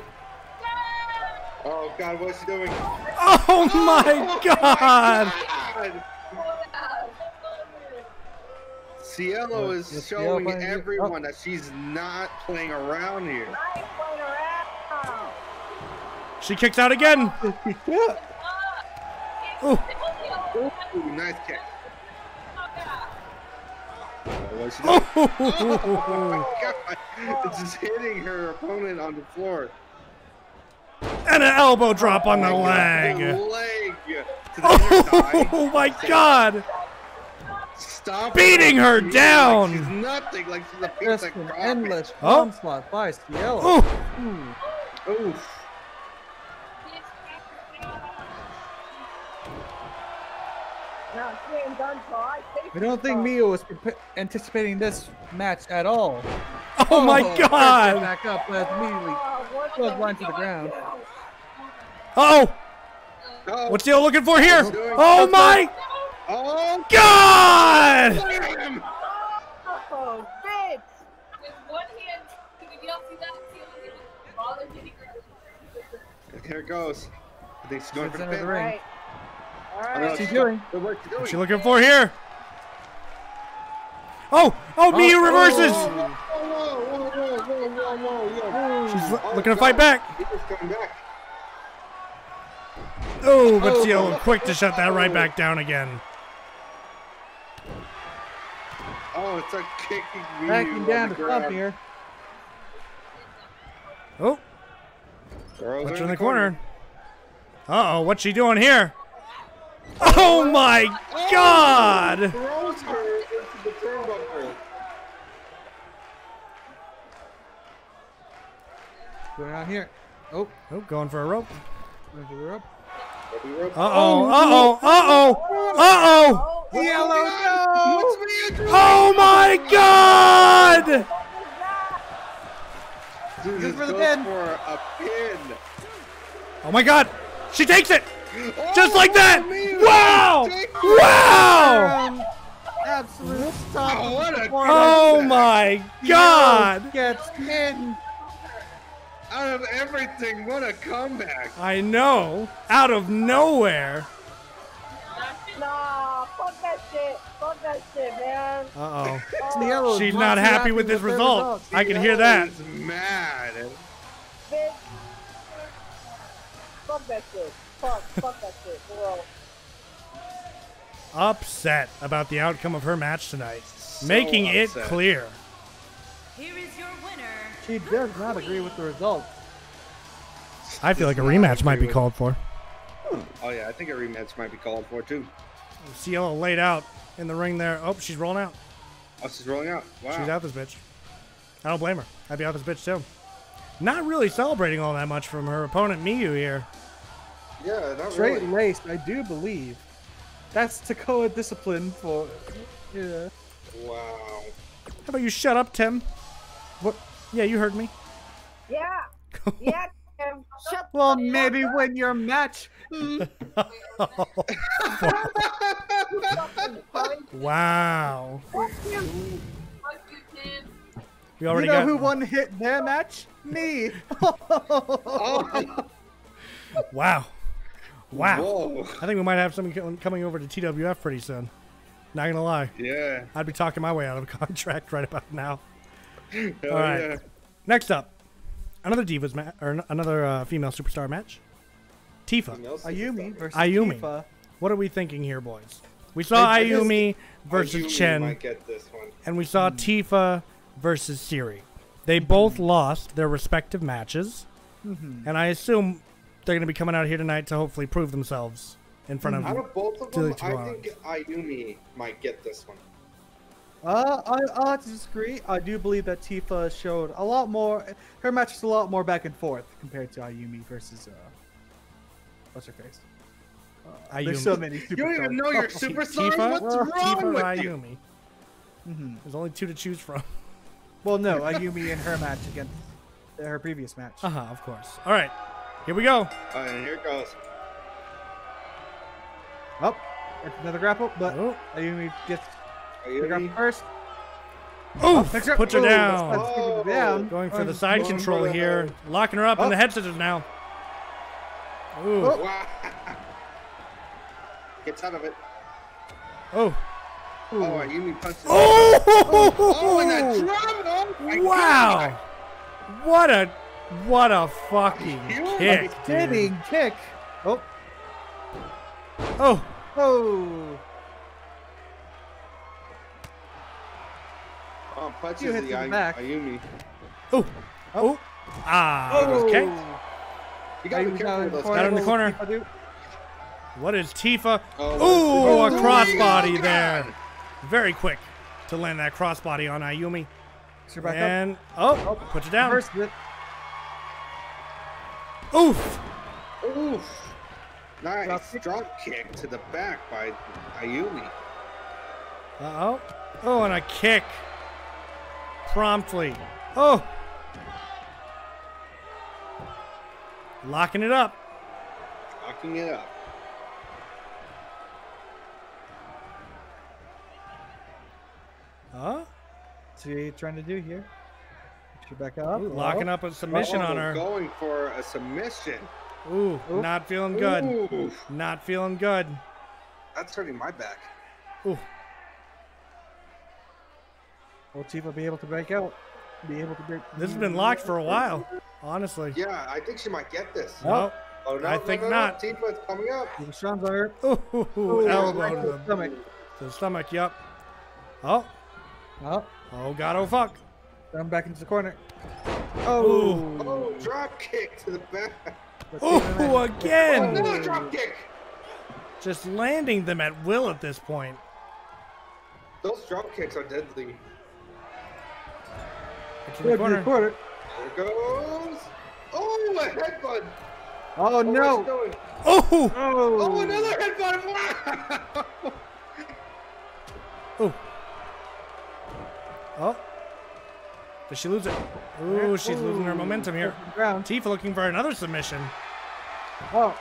Oh God, what's she doing? Oh, oh my God. God. Cielo is Is Cielo showing playing here? everyone oh. that she's not playing around here. I ain't playing around. She kicks out again. Oh. Ooh, nice kick. Oh, what's she doing? Oh my God. It's just hitting her opponent on the floor. And an elbow drop on the Oh leg. leg the. Oh my God. Stop Beating her She's down. Like she's nothing. Like she's a piece Just of an garbage. endless Oh. onslaught by Cielo. Oh. Oof. Hmm. No, she ain't done so I don't think it. Mio was anticipating this match at all. Oh my God. Back up, but immediately Oh, what plug the- line to the ground. Oh. Oh, What's Theo looking for here? doing? Oh my oh, God. Oh, bitch. With one hand, did y'all see that? See what he was bothered hitting her? Here it goes. I think she's going for the pin. the ring. All right. All right. What's she doing? What's she doing? What's she looking for here? Oh. Oh, reverses. Whoa, whoa, whoa. She's Oh, looking to fight back. He was coming back. Oh, but Oh. Cielo quick to shut that right back down again. Oh, it's a kicking me Backing down the to ground. here. Oh, her puts her in the corner. Uh-oh, what's she doing here? Oh my God! Throws her into the turnbuckle. Going out here. Oh, Oh, going for a rope. there's the rope. Heavy rope. Uh-oh, oh, uh-oh, uh-oh, uh-oh! Oh, Yellow, no! What's me and Oh my God! Dude, Good for the pin. for a pin. Oh my God! She takes it! Just oh, like that! Miyu, Wow! Wow! Absolute stop. Oh, Oh my God! Gets in. Out of everything, what a comeback. I know. Out of nowhere. Nah, fuck that shit. Fuck that shit, man. Uh-oh. Oh. She's not too happy with this result. results. I can hear that. He's mad. Bitch. Fuck that shit. Fuck, fuck that shit. For real. Upset about the outcome of her match tonight. Making it clear. Here is your winner. She does not agree with the result. I feel like a rematch might be called for. Hmm. Oh yeah, I think a rematch might be called for too. Cielo laid out in the ring there. Oh, she's rolling out. Oh, she's rolling out. Wow. She's out this bitch. I don't blame her. I'd be out this bitch too. Not really celebrating all that much from her opponent Miyu here. Yeah, not Straight really. laced, I do believe. That's Takoa discipline for. Yeah. Wow. How about you shut up, Tim? What? Yeah, you heard me. Yeah. Yeah. Tim, Shut Well, the maybe fuck win your match. Hmm. up, Wow. Fuck you. Fuck you, Tim. We You know got who won hit their match? Me. Wow. Wow. Whoa. I think we might have something co- coming over to TWF pretty soon. Not gonna lie. Yeah. I'd be talking my way out of a contract right about now. Hell All right. yeah. Next up, another Divas match, or another uh, female superstar match. Tifa. Ayumi versus Ayumi. Tifa. What are we thinking here, boys? We saw I guess Ayumi versus Ayumi Chen, might get this one. and we saw hmm. Tifa versus Siri. They hmm. both lost their respective matches, mm-hmm. and I assume they're going to be coming out here tonight to hopefully prove themselves in front hmm. Out of. of both of them, I think Ayumi might get this one. Uh, I, I have to disagree. I do believe that Tifa showed a lot more. Her match is a lot more back and forth compared to Ayumi versus uh, what's her face? Ayumi. There's so many. You don't even know your T- superstars? Tifa, What's wrong or with you? Ayumi. hmm There's only two to choose from. Well, no, Ayumi in her match against her previous match. Uh huh. Of course. All right. Here we go. Oh, and here it goes. Oh, it's another grapple, but Oh. Ayumi gets the grapple Ayumi. first. Oof! Picks her- Puts her Ooh, down. that's taking her down. Going for Oh, the side going control for the- here. Locking her up in Oh. the head scissors now. Ooh. Oh. Wow. Gets out of it. Oh. Oh, Ayumi punches. Oh! Oh, and that drum! Oh, Wow. God. What a what a fucking Huge. kick, dude. Kick. Oh, Oh. oh. Oh, punches You hit the the Ay- back. Ayumi. Oh. Oh. Ah. Oh. Okay. You gotta be careful with those Got her in the corner. What is Tifa? Oh, Ooh, a oh, crossbody God. there. Very quick to land that crossbody on Ayumi. Puts her up. And oh, puts it down. Reversed it. Oof. Oof. Nice Drop drop kick to the back by Ayumi. Uh oh. Oh, and a kick. Promptly. Oh. Locking it up. Locking it up. Huh? See what you're trying to do here. Push back up. Ooh, locking Oh. up a oh, submission oh, on her. Going for a submission. Ooh, Oop. not feeling good. Ooh, Not feeling good. that's hurting my back. Ooh. Will Tifa be able to break out? Be able to break. This has been locked for a while, honestly. Yeah, I think she might get this. Oh. Oh no, I no, think no, no. not. Tifa's coming up. The Sean's on her. Ooh, elbow to to the the, stomach. to the stomach, yep. Oh, Oh, oh, God, oh, fuck. down back into the corner. Oh. Ooh. Oh. Oh, drop kick to the back. But Tifa Ooh, managed- again. Another drop kick. Just landing them at will at this point. Those drop kicks are deadly. It's in Good the corner. corner. There it goes. Oh, a headbutt. Oh, Oh, no. where's it going? Oh, Oh. Oh, another headbutt. Wow. oh. Oh. Does she lose it? Ooh, she's losing her momentum here. Ground. Tifa looking for another submission. Oh.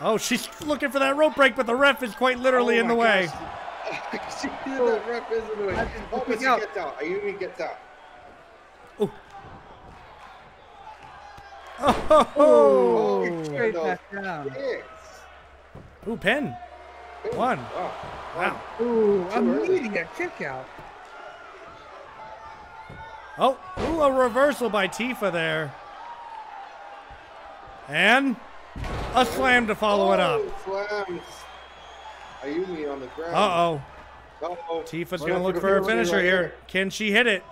Oh, she's looking for that rope break, but the ref is quite literally Oh in the my way. gosh. she did oh. that ref is in the way. I- Oh, but she out. gets out. Ayumi gets out. Oh, Oh. Oh, Straight back down. Kicks. Ooh, pin. One. Oh, Wow. Ooh, I'm early. needing a kick out. Oh, ooh, a reversal by Tifa there. And a slam to follow it up. Oh, slams. Ayumi on the ground. Uh-oh. Uh-oh. Tifa's going to look for a finisher right here. Can she hit it?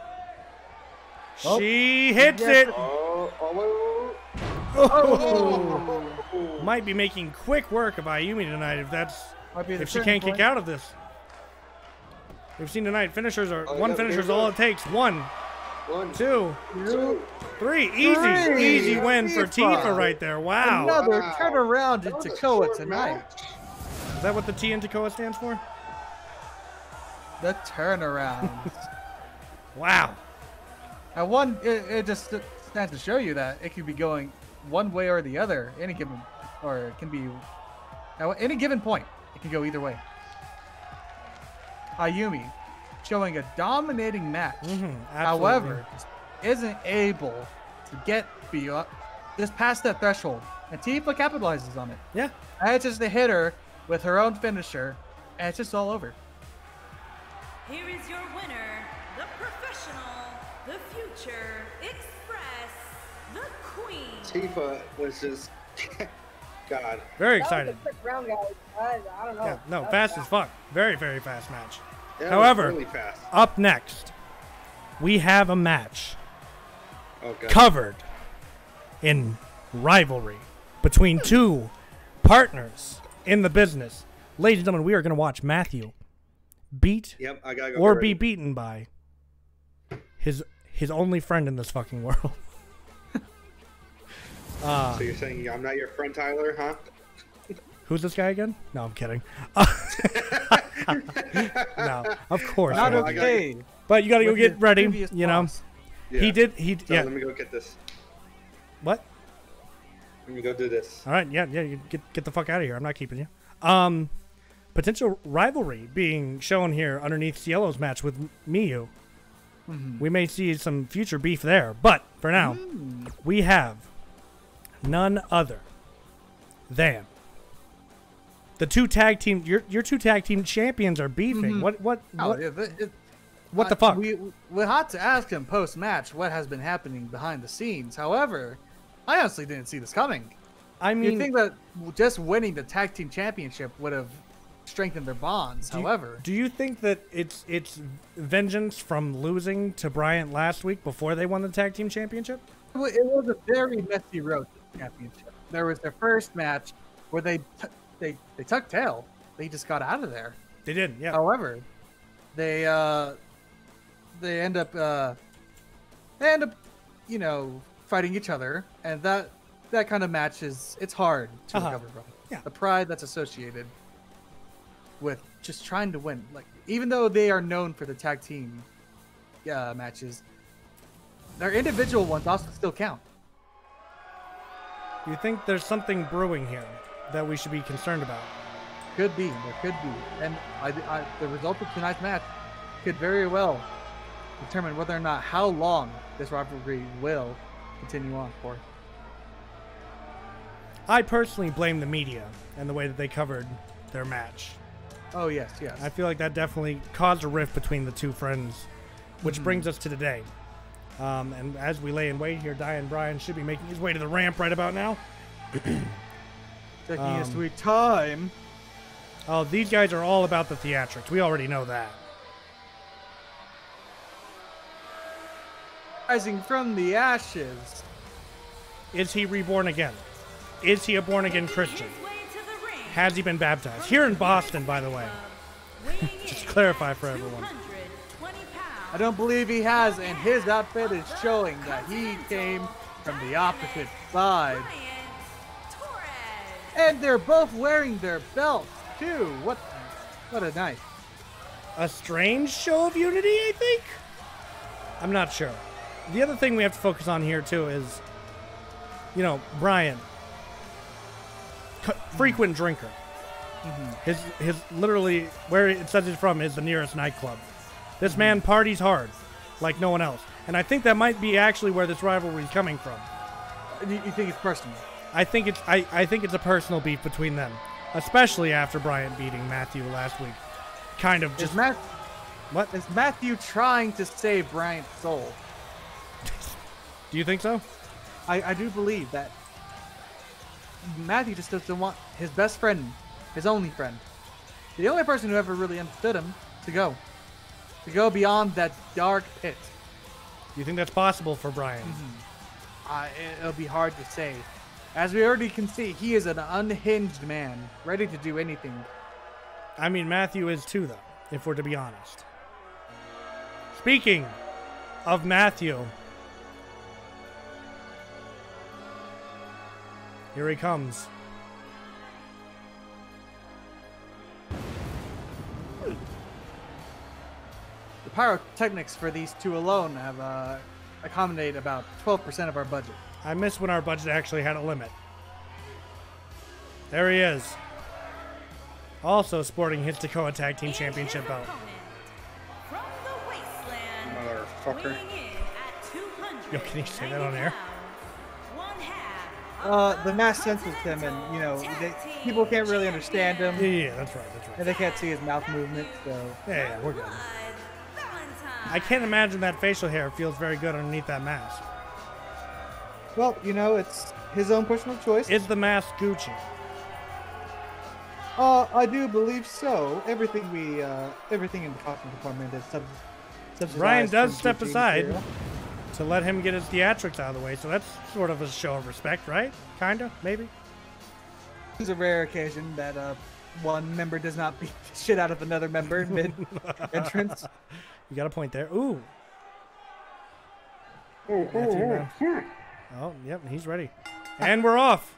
Oh. She hits Yes. it. Oh, oh, Oh. oh, oh. Might be making quick work of Ayumi tonight if that's Might be the if she can't kick out of this. We've seen tonight finishers are Oh, one yeah, finisher's here we all it takes. One, One, two, two. three. Easy, Three. easy win for Tifa. Tifa right there. Wow. Another Wow. turnaround in That was Takoa tonight. match. Is that what the T in Takoa stands for? The turnaround. Wow. At one, it, it just stands to show you that it could be going one way or the other, any given, or it can be at any given point. It can go either way. Ayumi showing a dominating match, Mhm, however, isn't able to get beyond, just past that threshold, and Tifa capitalizes on it. Yeah. And it's just a hitter with her own finisher, and it's just all over. Here is your winner, the professional, the future express, the queen. Tifa was just, God. Very That was excited. a quick round, guys. I, I don't know. Yeah, no, That was fast as fuck. Very, very fast match. That However- really fast. Up next, we have a match Oh covered in rivalry between two partners in the business. Ladies and gentlemen, we are going to watch Matthew beat Yep, I gotta go. or be ready. beaten by his his only friend in this fucking world. uh, So you're saying I'm not your friend, Tyler, huh? who's this guy again? No, I'm kidding. no, of course. Not I got- okay. But you got to go get ready. You know. Yeah. he did. He So yeah. let me go get this. What? Let me go do this. All right, yeah, yeah, you get get the fuck out of here. I'm not keeping you. Um, potential rivalry being shown here underneath Cielo's match with Miyu. We may see some future beef there, but for now, we have none other than the two tag team. Your your two tag team champions are beefing. What what Oh, what, yeah, the- it- what uh, the fuck? We we had to ask him post match what has been happening behind the scenes. However, I honestly didn't see this coming. I mean, You think that just winning the tag team championship would have strengthened their bonds? do you- However, do you think that it's it's vengeance from losing to Bryant last week before they won the tag team championship? it was a very messy road to the championship. There was their first match where they they they tucked tail. They just got out of there. They didn't. yeah. However, they uh they end up uh they end up you know fighting each other and that that kind of match is it's hard to Uh-huh. recover from. Yeah. The pride that's associated with just trying to win. Like even though they are known for the tag team uh, matches, their individual ones also still count. You think there's something brewing here that we should be concerned about? Could be, there could be, and I, I, the result of tonight's match could very well determine whether or not how long this rivalry will continue on for. I personally blame the media and the way that they covered their match. Oh yes, yes. I feel like that definitely caused a rift between the two friends, which brings us to today. Um, and as we lay in wait here, Diane Bryan should be making his way to the ramp right about now. Taking um, his sweet time. Oh, these guys are all about the theatrics. We already know that. Rising from the ashes. Is he reborn again? Is he a born again Christian? His way to the ring. Has he been baptized? Here in Boston, by the way. Just clarify for everyone. I don't believe he has, and his outfit is showing that he came from the opposite side. And they're both wearing their belts too. What? What a night. a strange show of unity, I think. I'm not sure. The other thing we have to focus on here too is, you know, Brian, c- frequent drinker. Mm-hmm. His his literally where it says he's from is the nearest nightclub. This mm-hmm. man parties hard, like no one else, and I think that might be actually where this rivalry is coming from. Uh, you, you think it's personal? I think it's I, I think it's a personal beef between them, especially after Brian beating Matthew last week. Kind of Is, just Matt, what? is Matthew trying to save Bryant's soul? Do you think so? I, I do believe that Matthew just doesn't want his best friend, his only friend, the only person who ever really understood him, to go. To go beyond that dark pit. Do you think that's possible for Brian? Uh, it- it'll be hard to say. As we already can see, he is an unhinged man, ready to do anything. I mean, Matthew is too, though, if we're to be honest. Speaking of Matthew, here he comes. The pyrotechnics for these two alone have uh, accommodated about 12% of our budget. I miss when our budget actually had a limit. There he is. Also sporting his Takoa Tag Team And Championship belt. From the wasteland, Motherfucker. weighing in at 290 Yo, can you say that on air? Pounds, one half Uh, the mask senses him, and you know they, people can't really understand him, Yeah, yeah, that's right, that's right. and they can't see his mouth movement. So Yeah, yeah, we're good. I can't imagine that facial hair feels very good underneath that mask. Well, you know, it's his own personal choice. Is the mask Gucci? uh, I do believe so. Everything we, uh, everything in the costume department is sub-. Brian does step Gucci aside. material. To let him get his theatrics out of the way, so that's sort of a show of respect, right? Kinda, maybe. It's a rare occasion that uh, one member does not beat the shit out of another member in mid entrance. You got a point there. Ooh. Matthew, man. Oh, yep, he's ready. And we're off.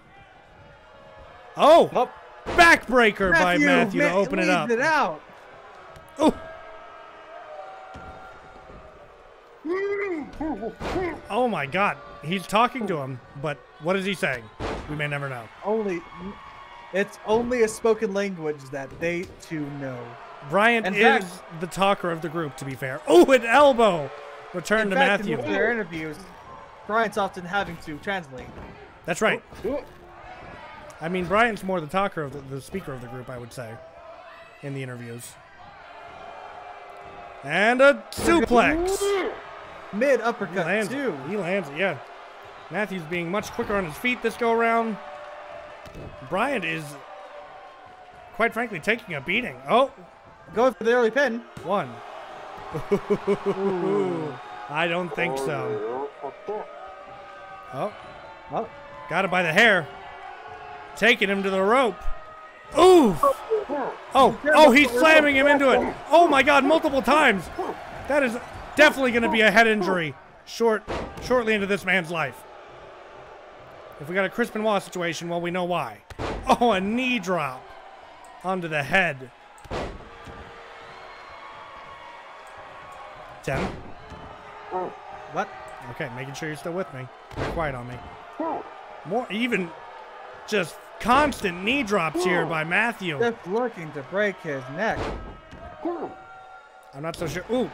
Oh, Oh, backbreaker by Matthew to open it up. it out. Oh. Oh my god. He's talking to him, but what is he saying? We may never know. Only, it's only a spoken language that they two know. Bryant In is fact- the talker of the group, to be fair. Oh, an elbow! Return In to fact, Matthew. in their interviews, Brian's often having to translate. That's right. I mean, Bryant's more the talker of the, the speaker of the group, I would say, in the interviews. And a suplex. Mid He uppercut lands too. it. He lands it, yeah. Matthews being much quicker on his feet this go around. Bryant is, quite frankly, taking a beating. Oh, Going for the early pin. one. I don't think so. Oh, Oh, got it by the hair. Taking him to the rope. Ooh! Oh, oh, he's slamming him into it. Oh my God, multiple times. That is definitely going to be a head injury short, shortly into this man's life. If we got a Chris Benoit situation, well, we know why. Oh, a knee drop onto the head. Ten. what? Okay, making sure you're still with me. You're quiet on me. More, even just constant knee drops here by Matthew. Just looking to break his neck. I'm not so sure. Ooh.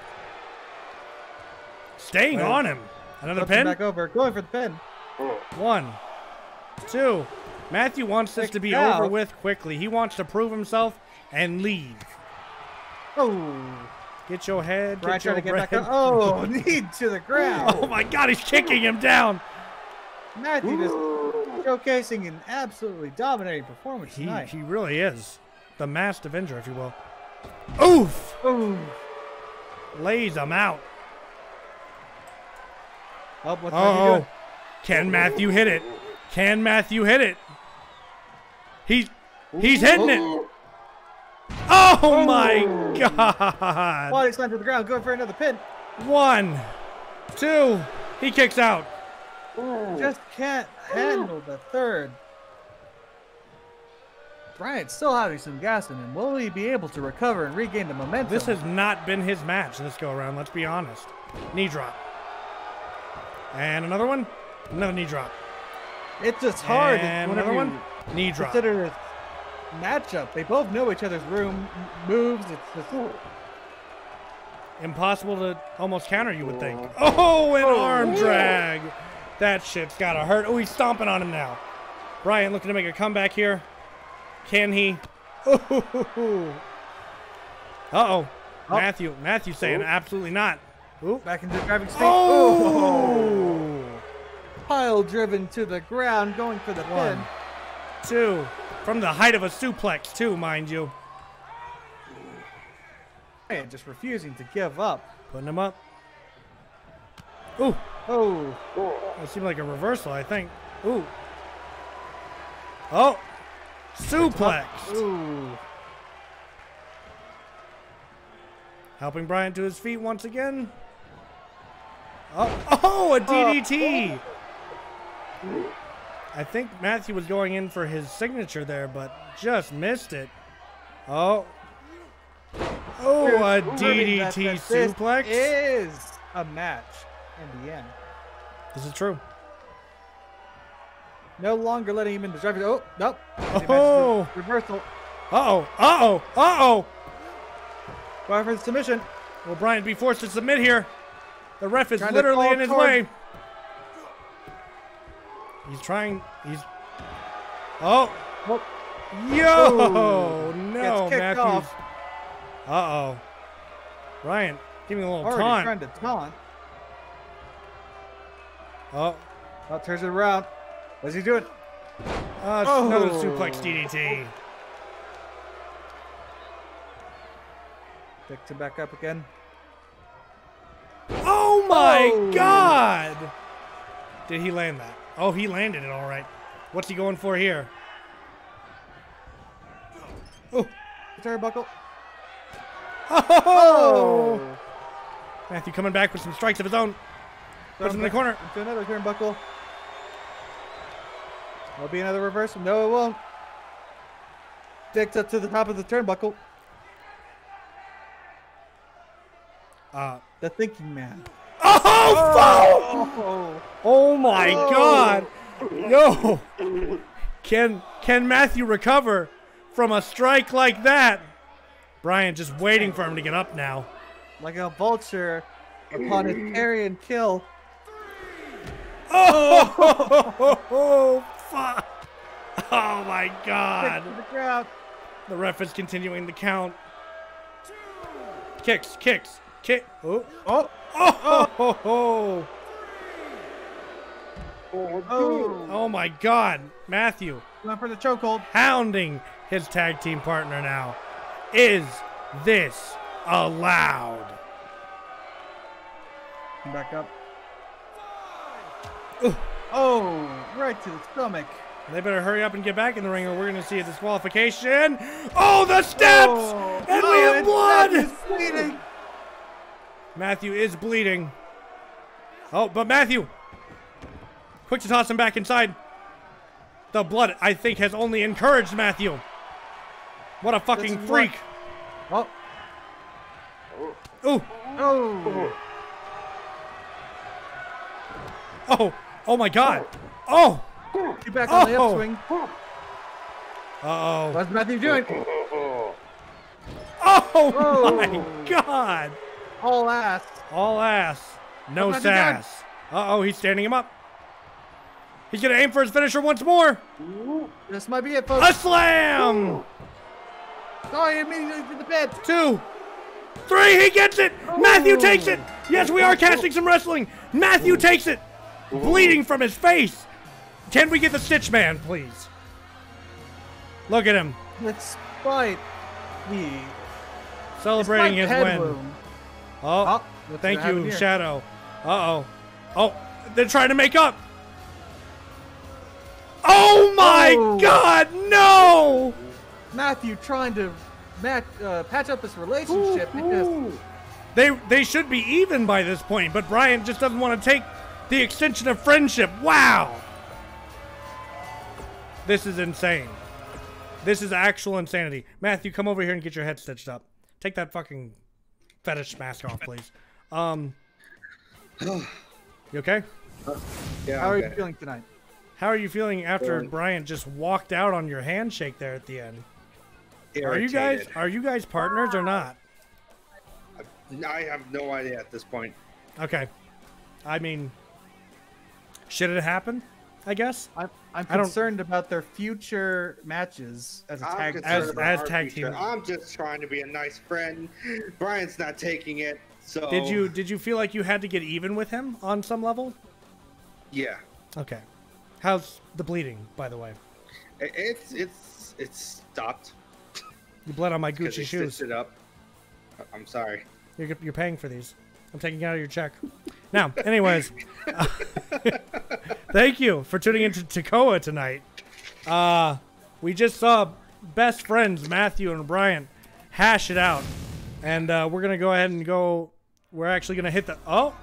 Staying Wait. on him. Another Flips him pin. back over. Going for the pin. One. Two. Matthew wants this to be now. over with quickly. He wants to prove himself and leave. Oh, Get your head. Brian Get your trying to get back bread. up. Oh, knee to the ground. Oh my God, he's kicking him down. Matthew just showcasing an absolutely dominating performance He, tonight. he really is. The masked Avenger, if you will. Oof! Oof. Lays him out. Oh, what's Matthew doing? Oh, can Matthew hit it? Can Matthew hit it? He's he's hitting it. Oh, oh my God! Body slam to the ground, going for another pin. One, two. He kicks out. Just can't handle the third. Bryant's still having some gas in him. Will he be able to recover and regain the momentum? This has not been his match this go around. Let's be honest. Knee drop. And another one. Another knee drop. it's just hard And another one. Knee drop. consider this matchup. They both know each other's room moves. It's just Impossible to almost counter, you would think. Oh, an arm drag. That shit's gotta hurt. Oh, he's stomping on him now. Brian looking to make a comeback here. Can he? Uh oh. Matthew. Matthew saying absolutely not. Ooh. back into the driving state. Oh. Pile driven to the ground, going for the One, pin. two. From the height of a suplex, too, mind you. And just refusing to give up. Putting him up. Ooh. Oh, That seemed like a reversal, I think. Ooh. Oh. Suplex. ooh. Helping Bryant to his feet once again. Oh, oh a uh, DDT! Oh. I think Matthew was going in for his signature there, but just missed it. Oh. Oh, a DDT suplex. is a match in the end. This is true. No longer letting him in the driver's. Oh, nope. Oh. Reversal. Uh-oh. Uh-oh. Uh-oh. The submission. Will Brian be forced to submit here? The ref is Trying literally in his way. He's trying. He's. Oh. Oh. Yo! Oh. No, Matthews. off. Uh oh. Ryan, give me a little Already taunt. trying to taunt. Oh. Oh, turns it around. What's he doing? Uh, it's Another Oh. suplex DDT. Picked him back up again. Oh my Oh. god! Did he land that? Oh, he landed it all right. What's he going for here? Oh. Turnbuckle. Oh! Matthew coming back with some strikes of his own. Puts him in the corner. Into another turnbuckle. There'll be another reversal. No, it won't. Dicked up to the top of the turnbuckle. Uh, The thinking man. Oh, fuck! Oh, Oh my oh. god! No, Can can Matthew recover from a strike like that? Brian just waiting for him to get up now. like a vulture upon his carrion kill. Oh, oh, fuck! Oh my god! The. The ref is continuing the count. Kicks, kicks, kick. Oh, Oh, oh, oh, oh, oh. oh. my god! Matthew Went for the chokehold. hounding his tag team partner now. Is this allowed? Back up. Oh, right to the stomach. They better hurry up and get back in the ring or we're going to see a disqualification. Oh, the steps! Oh, and we oh, have and blood! Matthew is bleeding. Oh, but Matthew! Quick to toss him back inside. The blood, I think, has only encouraged Matthew. What a fucking freak. Oh, Ooh. oh. Oh. Oh my god. Oh. Get back on the Oh. upswing. Uh-oh. What's Matthew doing? Oh Whoa. my god. All ass. All ass. No What's sass. Uh-oh, he's standing him up. He's gonna aim for his finisher once more. This might be it, folks. A slam! Oh, he immediately to the bed. Two, three, he gets it! Matthew takes it! Yes, we are casting some wrestling! Matthew takes it! Bleeding from his face! Can we get the Stitch Man, please? Look at him, Despite the celebrating his win. wound. Oh, Oh, thank you? Shadow. Uh-oh. Oh, they're trying to make up! Oh my Oh. god, no! Matthew trying to match, uh, patch up this relationship because They they should be even by this point, but Brian just doesn't want to take the extension of friendship. Wow. This is insane. This is actual insanity. Matthew, come over here and get your head stitched up. Take that fucking fetish mask off, please. Um You okay? Yeah. how are you feeling tonight? How are you feeling after Good. Brian just walked out on your handshake there at the end? Are you guys are you guys partners or not? I have no idea at this point. Okay. I mean should it happen? I guess. I'm, I'm concerned about their future matches as a I'm tag As- as tag future. team. I'm just trying to be a nice friend. Brian's not taking it. So Did you did you feel like you had to get even with him on some level? Yeah. Okay. How's the bleeding, by the way? It's it's it's stopped You bled on my Gucci they shoes. it up. I- I'm sorry. You're, you're paying for these. I'm taking out of your check. Now, anyways, thank you for tuning into Takoa tonight. Uh, we just saw best friends Matthew and Brian hash it out And uh, we're gonna go ahead and go. We're actually gonna hit the. Oh,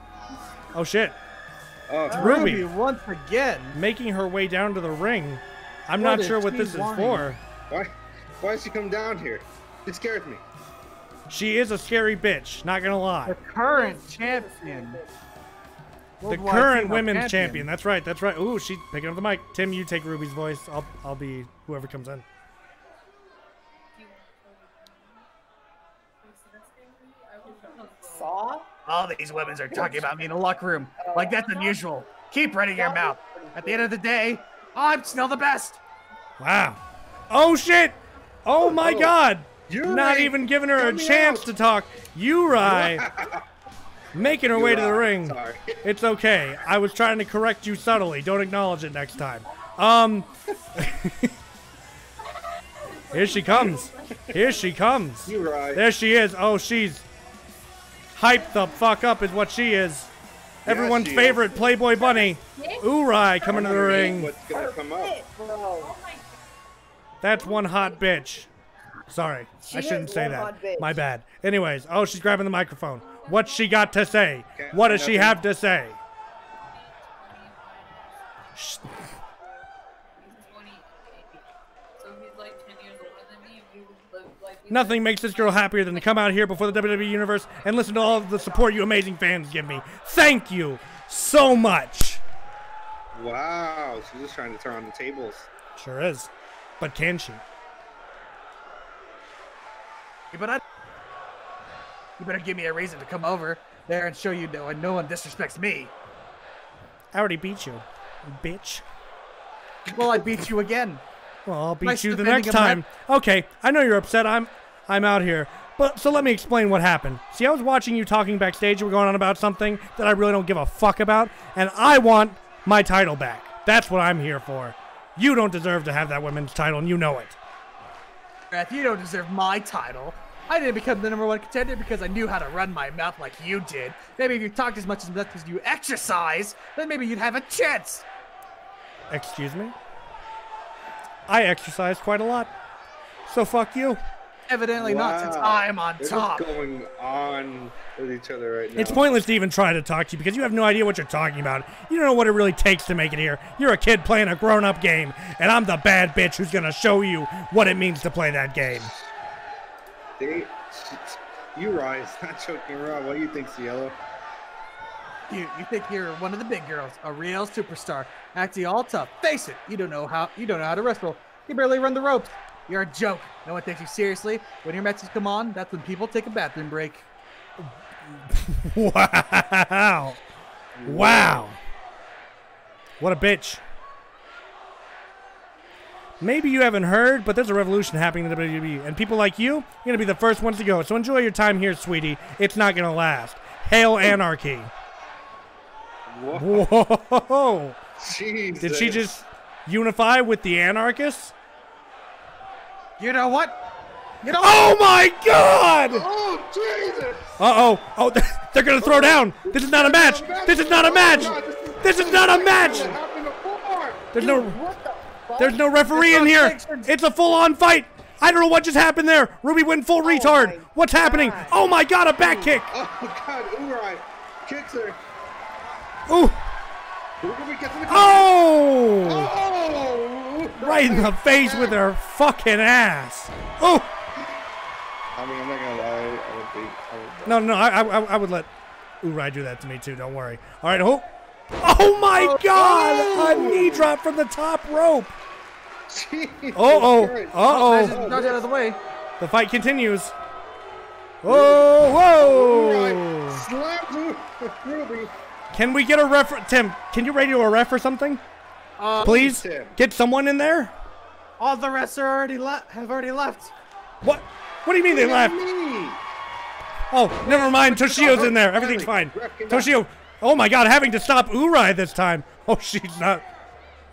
oh shit! Oh, Ruby. once again. Making her way down to the ring. I'm What not sure what this is for. why? Why did she come down here? It scares me. She is a scary bitch. Not gonna lie. The current champion. The Worldwide current women's champion. That's right. That's right. Ooh, she's picking up the mic. Tim, you take Ruby's voice. I'll I'll be whoever comes in. Saw? All these women are talking about me in the locker room. Like that's unusual. Keep running your mouth. At the end of the day, I'm still the best. Wow. Oh shit. Oh my Oh. god. You're Not right. even giving her a chance out. to talk. Uri making her way to the ring. sorry. It's okay. I was trying to correct you subtly. Don't acknowledge it next time. Um Here she comes. Here she comes. You're. There she is. Oh, she's hyped the fuck up is what she is. Everyone's she is. favorite Playboy bunny. Uri coming to the ring. What's gonna come up? Shit, bro. That's one hot bitch. Sorry, She I shouldn't say that. bitch. My bad. Anyways, oh, she's grabbing the microphone. What's she got to say? Okay, What does she have to say? Shh. He's 28. So he's like 10 years older than me, and we would live like. we Nothing makes this girl happier than to come out here before the WWE Universe and listen to all of the support you amazing fans give me. Thank you so much. Wow, she's just trying to turn on the tables. Sure is. But can she? But I. You better give me a reason to come over there and show you no, no one disrespects me. I already beat you, bitch. Well, I beat you again. Well, I'll beat Nice you the next time. Okay, I know you're upset. I'm I'm out here. But so let me explain what happened. See, I was watching you talking backstage. You were going on about something that I really don't give a fuck about, and I want my title back. That's what I'm here for. You don't deserve to have that women's title, and you know it. You don't deserve my title. I didn't become the number one contender because I knew how to run my mouth like you did. Maybe if you talked as much as much as you exercise, then maybe you'd have a chance. Excuse me? I exercise quite a lot. So fuck you. Evidently not, since I'm on They're top. just going on with each other right now. It's pointless to even try to talk to you because you have no idea what you're talking about. You don't know what it really takes to make it here. You're a kid playing a grown up game, and I'm the bad bitch who's gonna show you what it means to play that game. They, you rise, not joking around. What do you think, Cielo? You, you think you're one of the big girls, a real superstar, acting all tough. Face it, you don't know how you don't know how to wrestle. You barely run the ropes. You're a joke. No one takes you seriously. When your matches come on, that's when people take a bathroom break. Wow. Wow. What a bitch. Maybe you haven't heard, but there's a revolution happening in the WWE, and people like you, you're gonna be the first ones to go. So enjoy your time here, sweetie. It's not gonna last. Hail anarchy. Whoa, Whoa. Jesus. Did she just unify with the anarchists? You know what? You know Oh my god! Oh, Jesus! Uh oh. Oh, they're gonna throw down. This is not a match. This is not a match. This is not a match. What happened before? There's no. What the fuck? There's no referee in here. It's a full-on fight. I don't know what just happened there. Ruby went full retard. What's happening? Oh my god, a back kick. Oh, God, Urai kicks her. Ooh. Ruby gets in the Oh! Oh! Right in the face with her fucking ass. Oh! I mean, I'm not gonna lie. I would be. I would, No, no, I, I, I would let Urai do that to me too. Don't worry. All right. Oh, oh my God! A knee drop from the top rope. Jesus Oh, oh, Christ. uh Just oh. dodge out of the way. The fight continues. Whoa, whoa! Urai slapped Ruby. Can we get a ref? Tim, can you radio a ref or something? Uh, Please get someone in there. All the rest are already le- have already left. What? What do you mean they left? Me. Oh, never mind. Toshio's in there. Everything's fine. Toshio. Oh my God, having to stop Urai this time. Oh, she's not.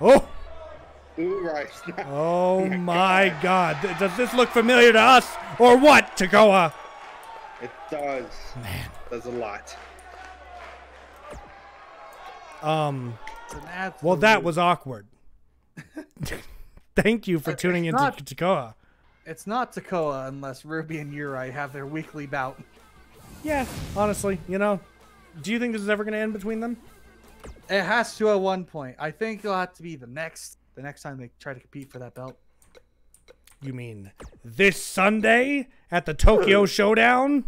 Oh. Urai. Oh my God. Does this look familiar to us or what, Takoa? It does. Man. Does a lot. Um. Absolute- Well, that was awkward. Thank you for It's tuning into not- Takoa. It's not Takoa unless Ruby and Uri have their weekly bout. Yeah, honestly, you know, do you think this is ever going to end between them? It has to at one point. I think it'll have to be the next the next time they try to compete for that belt. You mean this Sunday at the Tokyo Showdown?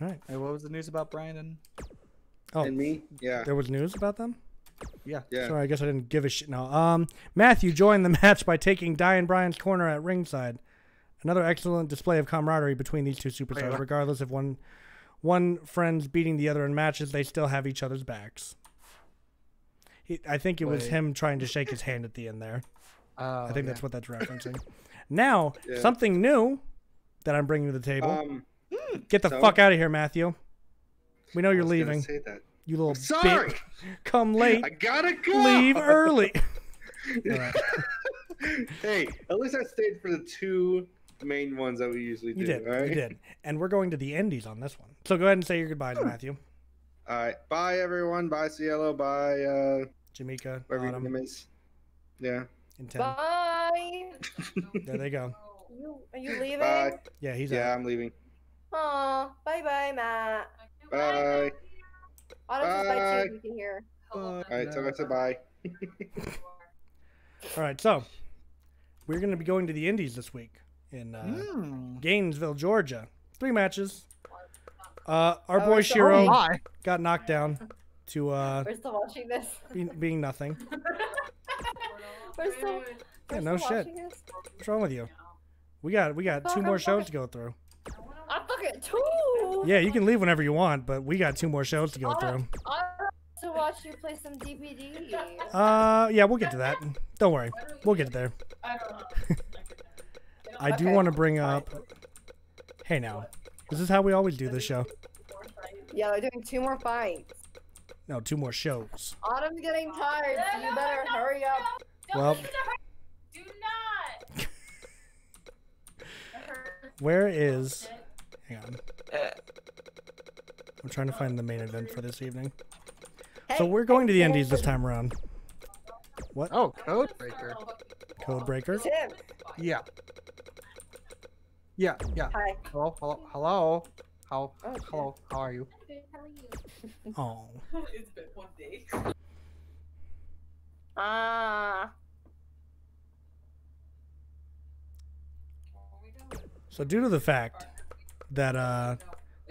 All right. Hey, what was the news about Brian and Oh, And me? Yeah. there was news about them. yeah. Yeah. Sorry, I guess I didn't give a shit. No. Um, Matthew joined the match by taking Diane Bryan's corner at ringside. Another excellent display of camaraderie between these two superstars. Regardless of one one friend's beating the other in matches, they still have each other's backs. He, I think it was Wait. him trying to shake his hand at the end there. Uh, I think that's what that's referencing. Now, Yeah. something new that I'm bringing to the table. Um, Get the so- fuck out of here, Matthew. We know I you're was leaving. Say that. You little Sorry. bitch. Come late. I gotta go. Leave early. hey, at least I stayed for the two main ones that we usually do. You did. all right? You did. And we're going to the Indies on this one. So go ahead and say your goodbyes, Matthew. All right. Bye, everyone. Bye, Cielo. Bye, uh, Jamaica, whatever your name is. Yeah. and Bye. There they go. You are you leaving? Bye. Yeah, he's Yeah, out. I'm leaving. Aw, bye bye, Matt. Bye. Autumn says bye Bye. too. We can hear. All right. So I said bye. All right, so we're going to be going to the Indies this week in uh, Hmm. Gainesville, Georgia. Three matches. Uh, our Oh, boy it's Shiro only- Hi. got knocked down to uh, We're still watching this. be, being nothing. We're still. Yeah, we're no still shit. What's wrong with you? We got we got two more shows to go through. I'm two. Yeah, you can leave whenever you want, but we got two more shows to go through. Autumn, Autumn wants to watch you play some DVD. Uh, yeah, we'll get to that. Don't worry, we'll get there. I do Okay. want to bring up. Hey, now, this is how we always do this show. Yeah, they're doing two more fights. No, two more shows. Autumn's getting tired, so you better hurry up. Well, Do not. where is? Hang on. I'm trying to find the main event for this evening. So we're going to the hey, Indies this time around. What? Oh, code breaker. Code breaker? Tim. Yeah. Yeah, yeah. Hi. Hello, hello, hello. How, Oh, shit. hello, how are you? Oh. it's been one day. Ah. So due to the fact that uh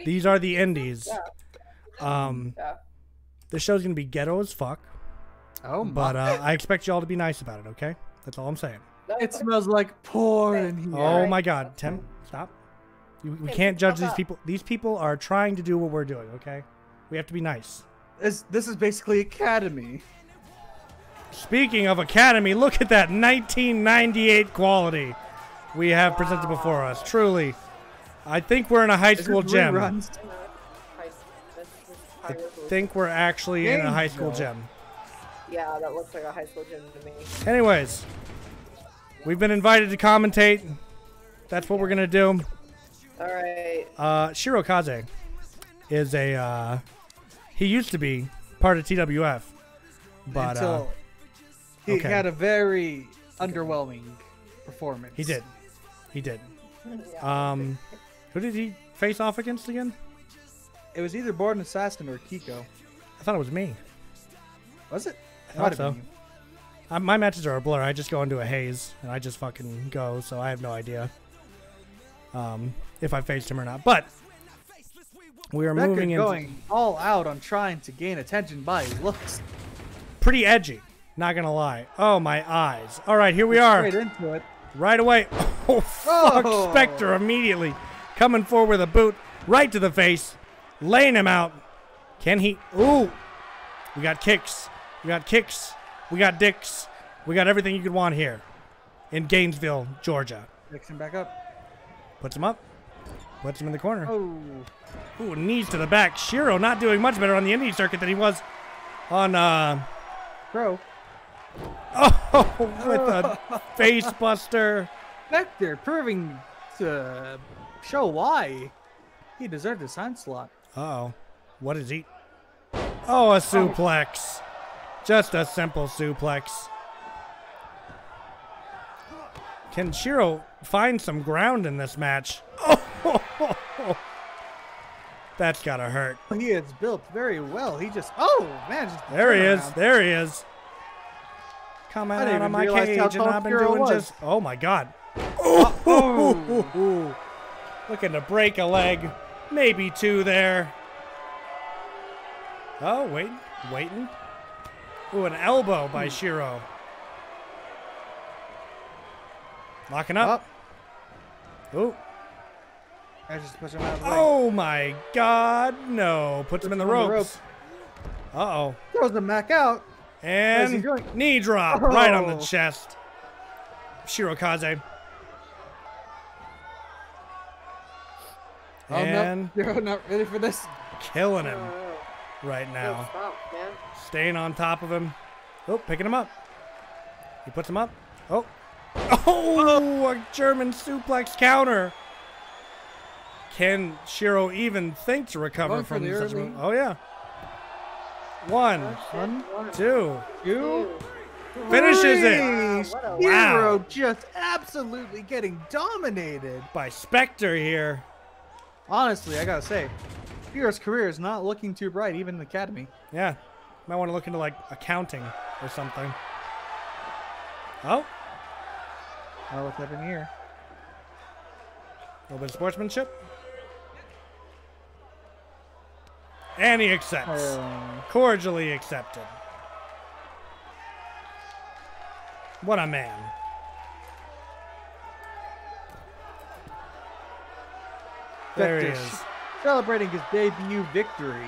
these are the Indies, um, this show's gonna be ghetto as fuck. Oh, But uh, I expect y'all to be nice about it, okay? That's all I'm saying. it smells like porn in here. Oh my God, Tim, stop! You, we can't judge these people. These people are trying to do what we're doing, okay? We have to be nice. This, this is basically Academy. Speaking of Academy, look at that 1998 quality we have presented before us. Truly, I think we're in a high Is it school gym. reruns? I think we're actually in a high school Gainesville. gym. Yeah, that looks like a high school gym to me. Anyways, we've been invited to commentate. That's what we're gonna do. All right. Uh, Shiro Kaze is a. Uh, he used to be part of TWF, but uh, he okay. had a very underwhelming performance. he did. He did. Um, who did he face off against again? It was either Borden Assassin or Kiko. I thought it was me. Was it? I thought so. Uh, my matches are a blur. I just go into a haze and I just fucking go, so I have no idea um, if I faced him or not. But we are moving into going all out on trying to gain attention by his looks. pretty edgy. Not gonna lie. Oh my eyes. All right, here we are. Straight into it. Right away. Oh fuck! Oh. Spectre immediately coming forward with a boot right to the face, laying him out. Can he? Ooh! We got kicks. We got kicks. We got dicks. We got everything you could want here in Gainesville, Georgia. Picks him back up. Puts him up. Puts him in the corner. Oh. Ooh, knees to the back. Shiro not doing much better on the indie circuit than he was on uh Bro. oh with a face buster. Vector proving to show why he deserved his time slot. Uh-oh. What is he? Oh, a suplex. Just a simple suplex. Can Shiro find some ground in this match? Oh, that's gotta hurt. He is built very well. He just oh man, just There he is. There he is. Coming out of my cage, and I've been Shiro doing was. just. Oh my god. Oh, looking to break a leg, maybe two there. Oh, waiting, waiting. Ooh, an elbow by Hmm. Shiro. Locking up. Ooh. I just push him out of the way. Oh my god, no. Puts him in the on the ropes. Uh oh. Throws the Mac out. And knee drop right on the Oh. chest. Shirokaze. Oh And no, you're not ready for this. killing him Oh, right now. Stop, man. Staying on top of him. Oh, picking him up. He puts him up. Oh. Oh, a German suplex counter. Can Shiro even think to recover Going from the such a move? Oh, yeah. One, One, One, two. two, Finishes it. Wow, three. Ah, what a- Hero Wow. just absolutely getting dominated. by Spectre here. Honestly, I gotta say, Hero's career is not looking too bright, even in the academy. Yeah. Might want to look into like accounting or something. Oh, Oh, what's in here? a little bit of sportsmanship. And he accepts. Uh, Cordially accepted. What a man. There he is. celebrating his debut victory.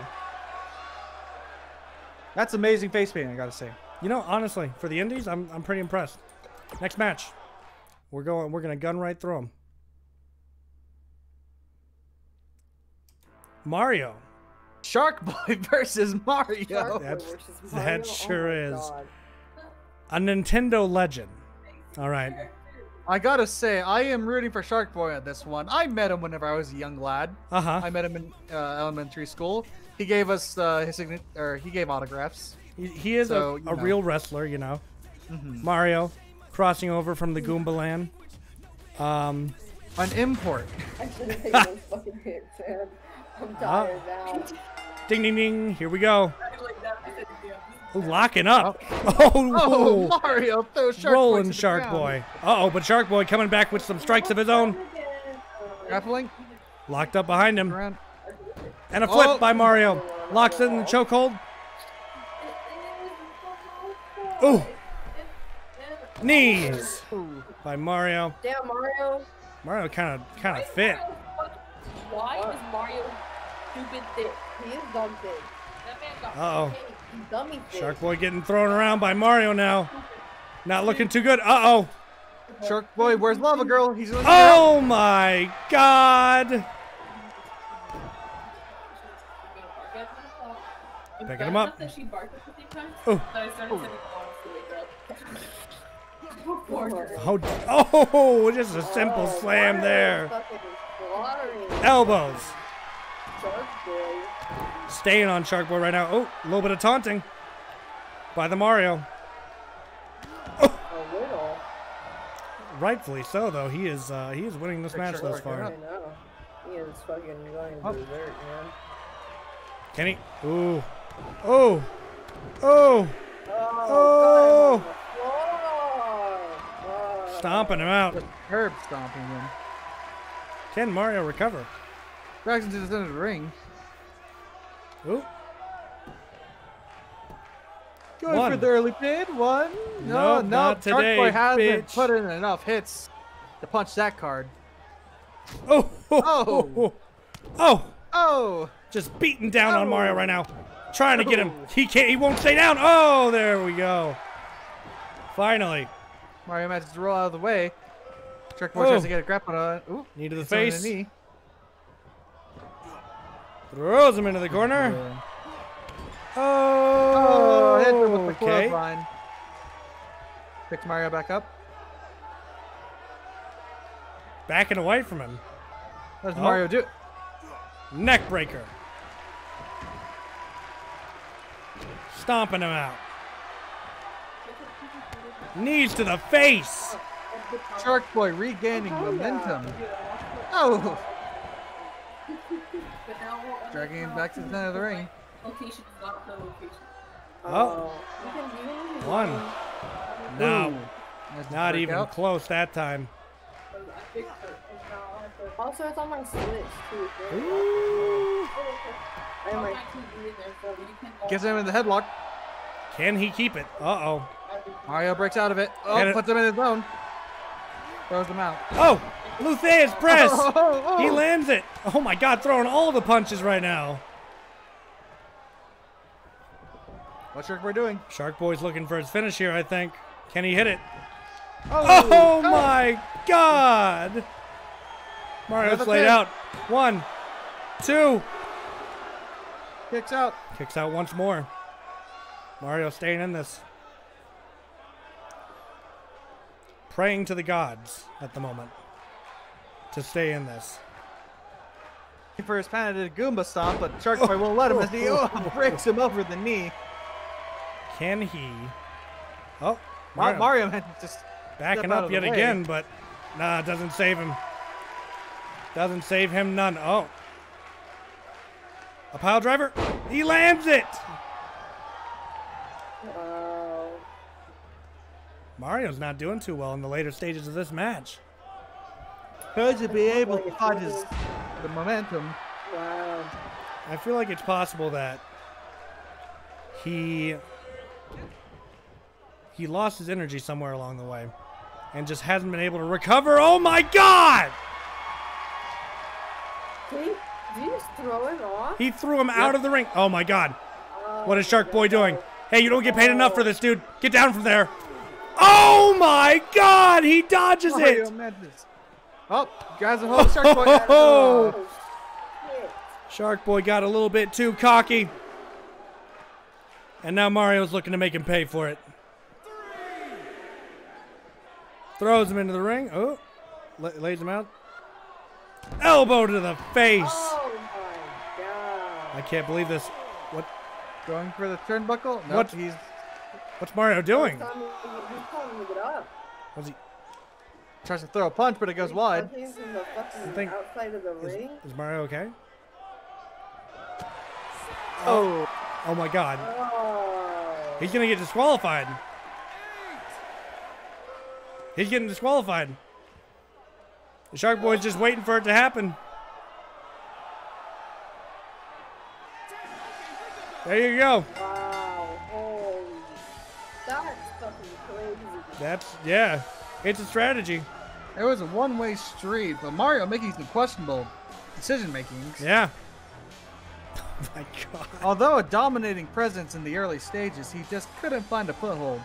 That's amazing face painting, I gotta say. You know, honestly, for the Indies, I'm I'm pretty impressed. Next match, we're going. We're gonna gun right through him. Mario. Shark Boy versus Mario. Shark Boy That's- versus that oh sure oh is. God. A Nintendo legend. All right. I gotta say, I am rooting for Shark Boy on this one. I met him whenever I was a young lad. Uh huh. I met him in uh, elementary school. He gave us uh, his signature, or he gave autographs. He, he is So, a, a know. real wrestler, you know. Mhm. Mario, crossing over from the Goomba land. Um, An import. I should have taken those fucking hits, man. I'm tired now. ding ding ding. Here we go. Like that, I said, yeah. Ooh, locking up. Oh, Oh, oh, Mario throws Shark rolling to the Shark ground. Boy. Uh oh, but Shark Boy coming back with some strikes of his own. Grappling Locked up behind him. around. And a flip Oh. by Mario. Locks it in the chokehold. Ooh. Knees by Mario. Damn, Mario. Mario kind of kind of fit. Why is Mario stupid thick? He is dumb thick. That man got Uh oh. He's dummy thick. Shark Boy getting thrown around by Mario now. Not looking too good. Uh oh. Shark Boy, where's Lava Girl? He's in the Oh my god. Picking him up. That she barked at the same time. Oh. That I started sending calls to wake up. Poor her. Oh, oh, just a simple Oh, slam there. fucking slaughtering Elbows. Shark Boy. Staying on Shark Boy right now. Oh, a little bit of taunting by the Mario. A little. Rightfully so, though. He is uh, he is winning this Big match Shark thus far. I know. He is fucking going Oh. berserk, man. Can he? Ooh. Oh. Oh. Oh, Oh. Stomping him out. Just curb stomping him. Can Mario recover? Drags into the center of the ring. Ooh. Going One. for the early pin. One. No, Nope, no. not today, Boy hasn't bitch. put in enough hits to punch that card. Oh. Oh. Oh. Oh. Oh. Just beating down on Oh. Mario right now. Trying to get him. Oh. He can't. He won't stay down. Oh, there we go. Finally. Mario manages to roll out of the way. Shark Boy Oh. tries to get a grapple on. Ooh. Knee to the on the knee. Throws him into the corner. Yeah. Oh. Oh, hit him with the okay. clothesline. Picks Mario back up. Backing away from him. What does Oh. Mario do? Neck breaker. Stomping him out. Knees to the face. Shark Boy regaining momentum. Oh, dragging him back to the center of the ring. Location is not the location. Oh, You can, you can one. No, Ooh. Not even out. close that time. I fixed it. Also, it's on my Switch too. so- Ooh. And my my TV there, so you can. Gets him in the headlock. Can he keep it? Uh-oh. Mario breaks out of it. Get Oh, it. puts him in his zone. Throws him out. Oh, Lou Thesz press. Oh, oh, oh. He lands it. Oh my God, throwing all the punches right now. What's Shark Boy doing? Shark Boy's looking for his finish here, I think. Can he hit it? Oh, Oh my God! Mario's Another laid out. One, two. Kicks out. Kicks out once more. Mario staying in this. Praying to the gods at the moment to stay in this. For his a Goomba stomp, but Shark Boy won't let him as he oh, breaks him over the knee. Can he? Oh, Mario, Mario Mario man just backing up yet way. again, but nah, it doesn't save him. Doesn't save him none. Oh. A pile driver. He lands it. Wow. Mario's not doing too well in the later stages of this match. Could to be able to find his the momentum. Wow. I feel like it's possible that he he lost his energy somewhere along the way and just hasn't been able to recover. Oh my god! Did he, did he just throw it off? He threw him out of the ring. Oh my god. Oh, what is Shark Boy doing? Hey, you don't get paid enough for this, dude. Get down from there. Oh my god! He dodges Mario it. Madness. Oh, grabs a hold Shark Boy. Oh, Oh. Shark Boy got a little bit too cocky. And now Mario's looking to make him pay for it. Throws him into the ring. Oh, la- lays him out. Elbow to the face. Oh my god. I can't believe this. What? Going for the turnbuckle. Nope, What? he's What's Mario doing? He's telling me, he's telling me to get up. Was he? Tries to throw a punch, but it goes wide. He's in the fucking think- outside of the Is, ring. is Mario okay? Oh, Oh my God! Oh. He's gonna get disqualified. He's getting disqualified. The Shark Boy's just waiting for it to happen. There you go. Wow. Holy. That's fucking crazy. That's yeah. It's a strategy. it was a one-way street, but Mario making some questionable decision makings. Yeah. Oh my god. Although a dominating presence in the early stages, he just couldn't find a foothold.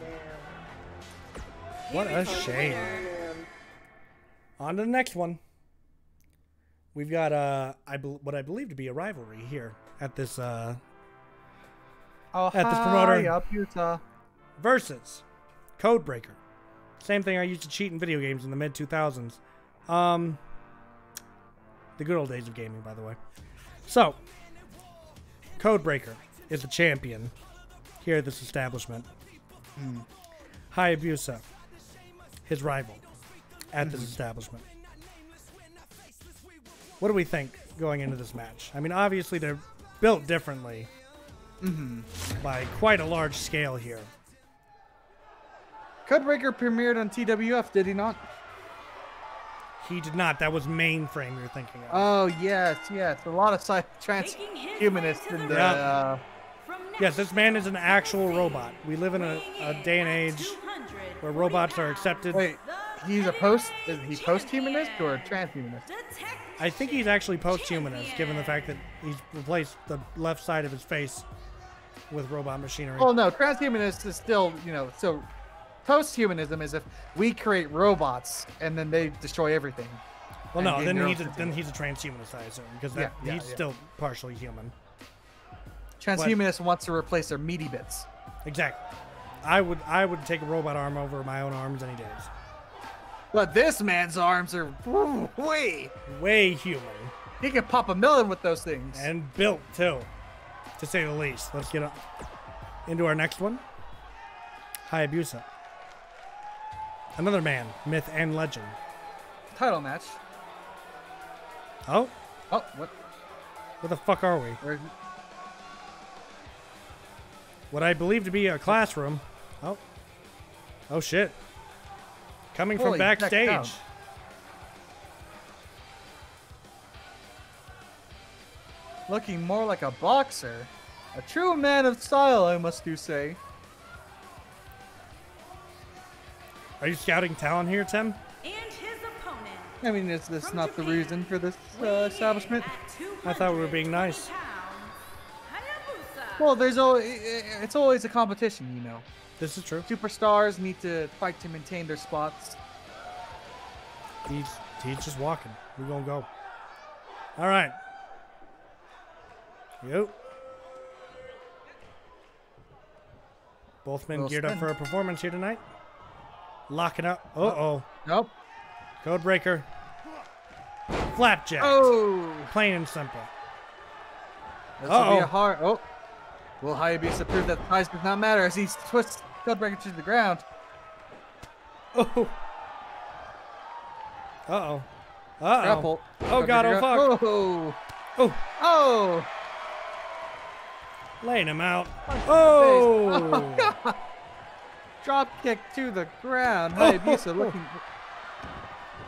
Damn. What a shame. Man. On to the next one. We've got uh, I bel what I believe to be a rivalry here at this uh Oh, At this promoter. up Utah. Versus Codebreaker. Same thing I used to cheat in video games in the mid 2000s. Um, the good old days of gaming, by the way. So, Codebreaker is the champion here at this establishment. Hmm. Hayabusa, his rival at this hmm. establishment. What do we think going into this match? I mean, obviously they're built differently mm-hmm. by quite a large scale here. Codebreaker premiered on TWF, did he not? He did not. That was mainframe you're thinking of. Oh yes, yes. A lot of sci- transhumanists in the. Yeah. Uh, yes, this man is an actual robot. We live in a, a day and age where robots are accepted. wait, he's a post. Is he post-humanist or a transhumanist? I think he's actually post-humanist, given the fact that he's replaced the left side of his face with robot machinery. Well, no, transhumanist is still, you know, so post-humanism is if we create robots and then they destroy everything. Well, no, then he's a, then he's a transhumanist, I assume, because that, Yeah, yeah, he's yeah. still partially human. Transhumanists wants to replace their meaty bits. Exactly. I would I would take a robot arm over my own arms any days. But this man's arms are way. Way human He can pop a million with those things. and built too, to say the least. Let's get into our next one. Hayabusa. Another man, myth and legend. Title match. Oh, Oh, what? where the fuck are we? Where, What I believe to be a classroom. Oh. Oh shit. Coming from Holy heck, backstage. looking more like a boxer. A true man of style, I must do say. Are you scouting talent here, Tim? And his opponent. I mean, is this from not the reason for this uh, establishment? I thought we were being nice. pounds, Well, there's always it's always a competition, you know. This is true. Superstars need to fight to maintain their spots. He's he's just walking. We're gonna go. All right. Yep. Both men Little geared up for a performance here tonight. Locking up. Uh oh. Nope. Code breaker. Flapjack. Oh, Plain and simple. this will be a hard. Oh, will Hayabusa prove that size does not matter as he twists Codebreaker to the ground? Oh. Uh oh. Uh oh. Grapple. Oh god, oh fuck. Oh. Oh, oh. laying him out. Oh, Oh. Drop kick to the ground. Hayabusa looking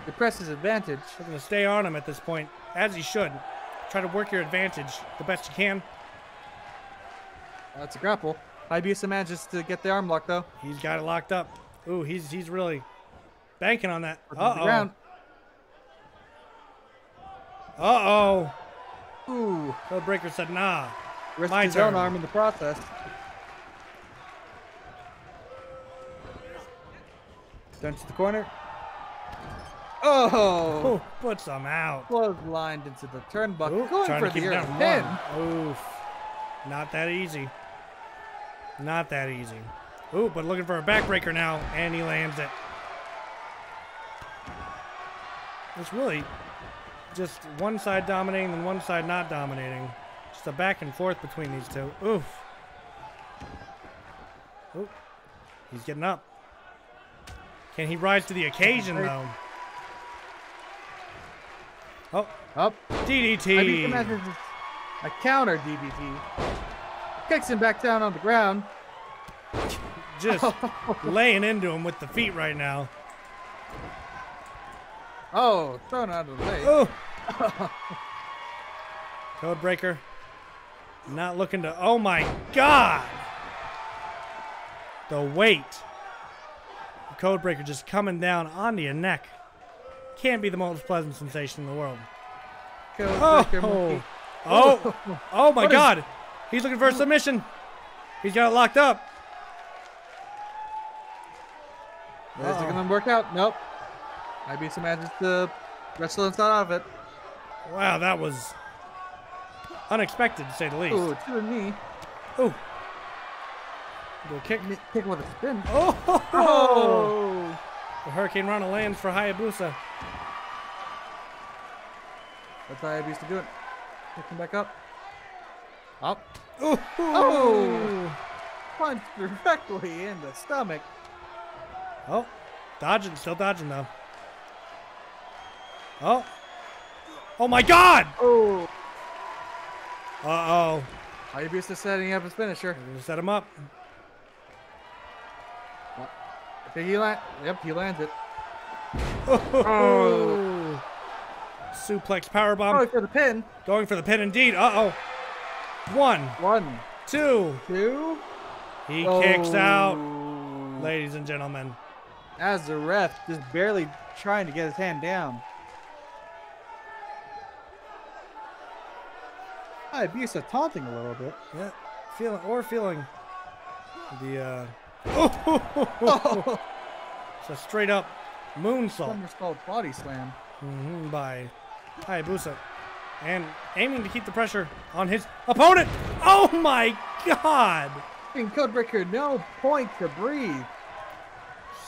to press his advantage. We're gonna stay on him at this point, as he should. Try to work your advantage the best you can. That's a grapple. Hayabusa manages to get the arm lock though. He's got it locked up. Ooh, he's he's really banking on that. Uh-oh. Uh oh. Ooh, Code breaker said nah. risked his own arm in the process. Down to the corner. Oh, Oh, puts him out. lined into the turnbuckle. Ooh, Going trying for the pin. Oof. Not that easy. Not that easy. Ooh, but looking for a backbreaker now, and he lands it. It's really just one side dominating and one side not dominating. Just a back and forth between these two. Oof. Ooh. He's getting up. Can he rise to the occasion, though? Oh, Up. DDT. I think imagine a counter DDT. Kicks him back down on the ground. just laying into him with the feet right now. Oh, thrown out of the way. Oh. Codebreaker. Not looking to. Oh my God. The weight. Codebreaker just coming down onto your neck. Can't be the most pleasant sensation in the world. Codebreaker Oh. monkey. Oh. Oh, oh my What is- God. He's looking for a submission. He's got it locked up. Is it Uh-oh. gonna work out? Nope. Hayabusa manages to wrestle inside out of it. Wow, that was unexpected to say the least. Ooh, to the knee. Oh. Go kick. Kick with a spin. Oh. Oh! The Hurricanrana lands for Hayabusa. That's how Hayabusa do it. Pick him back up. Up. Oh. Oh! Punch directly in the stomach. Oh. Dodging, still dodging though. Oh. Oh my god! Oh! Uh oh. Hayabusa setting up his finisher. Set him up. He land. Yep, he lands it. Oh. Suplex powerbomb. Going for the pin. Going for the pin indeed. Uh oh. One, One, two. two. He kicks out. Oh. Ladies and gentlemen. As the ref just barely trying to get his hand down. Hayabusa taunting a little bit. Yeah. Feeling or feeling the uh Oh, it's a straight up moonsault. somersault body slam. Mhm, by Hayabusa. And aiming to keep the pressure on his opponent. Oh my god! Giving Codebreaker no point to breathe.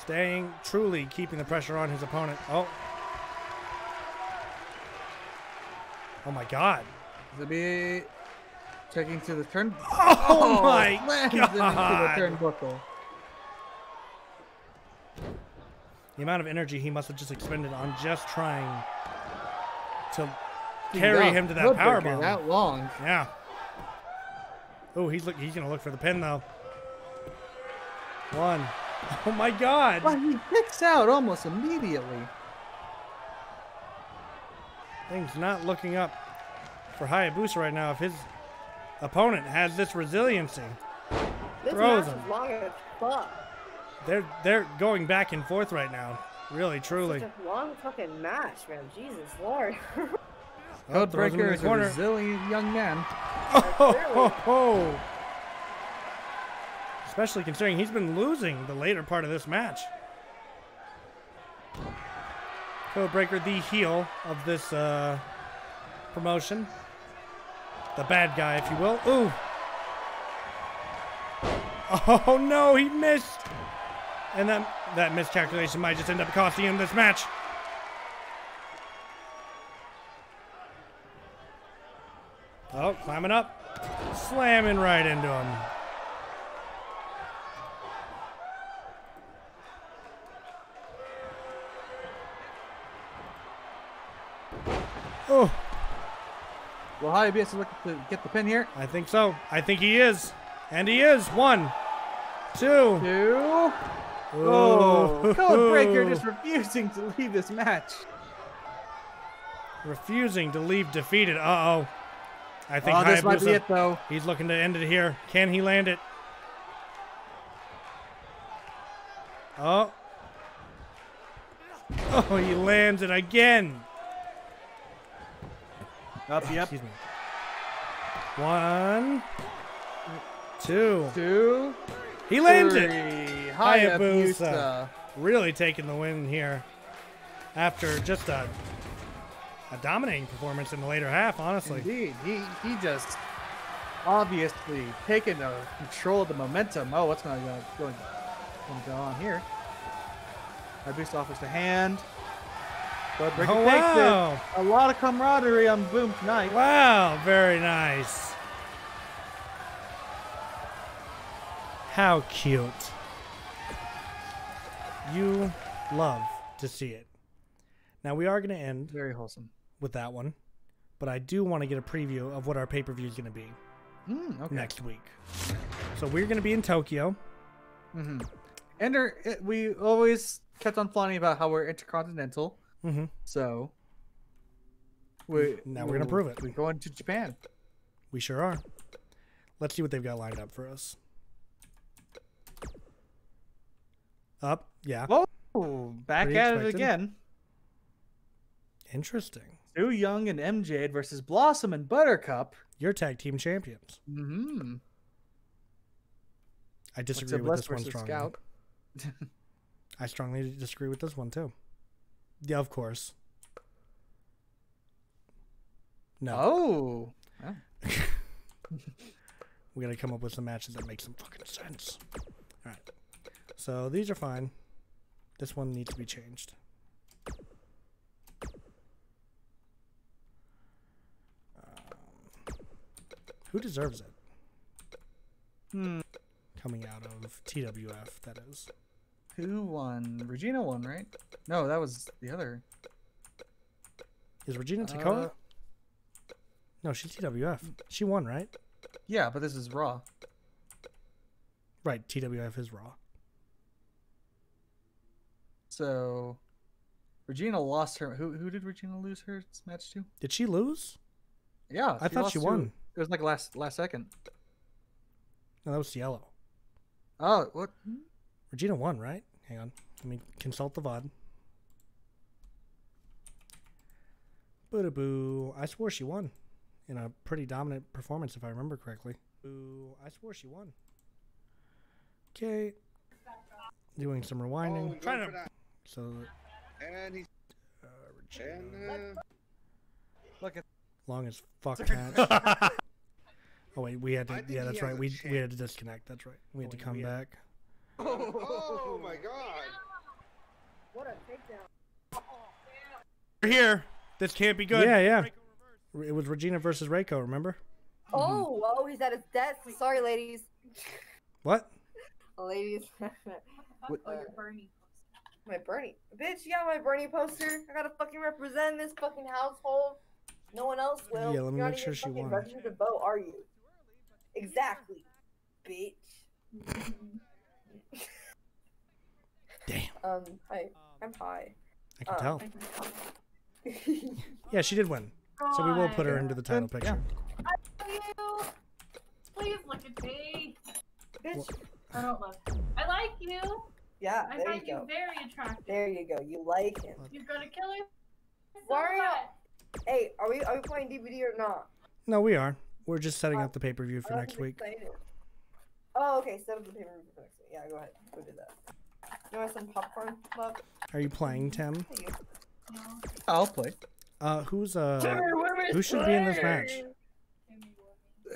Staying truly keeping the pressure on his opponent. Oh. Oh my god. To be checking to the turn. Oh, my god. into the turnbuckle. The amount of energy he must have just expended on just trying to carry him to that hook power breaker bomb. That long. Yeah. Oh, he's look. He's gonna look for the pin though. One. Oh my God. But he kicks out almost immediately. Things not looking up for Hayabusa right now. If his opponent has this resiliency, This Throws match him. is long as fuck. They're they're going back and forth right now. Really, truly. Such a long fucking match, man. Jesus Lord. Oh, throws Codebreaker is a corner. resilient young man. Oh, ho, ho. Especially considering he's been losing the later part of this match. Codebreaker, the heel of this uh, promotion. The bad guy, if you will. Ooh. Oh no, he missed. And that that miscalculation might just end up costing him this match. Oh, climbing up. Slamming right into him. Oh, Will Hayabusa look to get the pin here? I think so. I think he is. And he is. One, two. Two. Oh, Codebreaker just refusing to leave this match. refusing to leave defeated. Uh oh. I think Oh, this might be it though. He's looking to end it here. Can he land it? Oh. Oh, he lands it again. Up, yep. Excuse me. One, two. Two. He lands it. Hayabusa. Hayabusa. Really taking the win here after just a a dominating performance in the later half. Honestly, Indeed, he he just obviously taking uh, control of the momentum. Oh, what's going to going going to go on here? Hayabusa offers the hand. Codebreaker Oh, takes wow. it. A lot of camaraderie on Boom tonight. Wow, very nice. How cute. You love to see it. Now we are going to end Very wholesome. with that one, but I do want to get a preview of what our pay per view is going to be Mm, okay. next week. So we're going to be in Tokyo. Mm-hmm. And it, we always kept on flaunting about how we're intercontinental. Mhm. So we Now we're gonna prove it. We're going to Japan. We sure are. Let's see what they've got lined up for us. Up, yeah. Oh, back Pretty at it again. Interesting. Sue Young and MJ versus Blossom and Buttercup. You're tag team champions. Mm-hmm. I disagree with this one strongly. Scout. I strongly disagree with this one too. Yeah, of course. No, Oh. Oh. we gotta come up with some matches that make some fucking sense. All right, so these are fine. This one needs to be changed. Um, who deserves it? Hmm. Coming out of TWF, that is. Who won? Regina won, right? No, that was the other. Is Regina Takova? Uh, no, she's TWF. She won, right? Yeah, but this is Raw. Right, TWF is Raw. So Regina lost her. Who who did Regina lose her match to? Did she lose? Yeah, I thought she lost to- won. It was like last last second. No, that was yellow. Oh, what? Regina won, right? Hang on. Let me consult the VOD. Boo! boo! I swore she won in a pretty dominant performance, if I remember correctly. Boo! I swore she won. Okay. Doing some Oh, rewinding. going Trying for to. That. So, And he's uh, and uh, Look at long as fuck match. oh wait, we had to. Yeah, that's right. a We we had to disconnect. That's right. We had to Oh, come yeah. back. oh my god! What a takedown. We're here. This can't be good. Yeah, yeah. It was Regina versus Reiko. Remember? Oh, oh, he's at his desk. Sorry, ladies. What? Ladies. Oh, you're Bernie. My Bernie. Bitch, you got my Bernie poster. I gotta fucking represent this fucking household. No one else will. Yeah, let me You're make not sure even she fucking won. registered to vote, are you? Exactly, bitch. Damn, Um, hi. I'm high. I can Uh, tell. I can tell. Yeah, she did win. So we will put her into the title picture. Yeah. picture. you. Please look at me. bitch. I don't love him. I like you. Yeah, I there find you you go. very attractive. There you go. You like him. You're gonna kill him. Why are you- Hey, are we are we playing DVD or not? No, we are. We're just setting Uh, up the pay per view for I'm next week. excited. Oh, okay. Set up the pay per view for next week. Yeah, go ahead. Go do that. You want some popcorn, love? Are you playing, Tim? Thank. I'll play. Uh, who's uh, who should be in this match?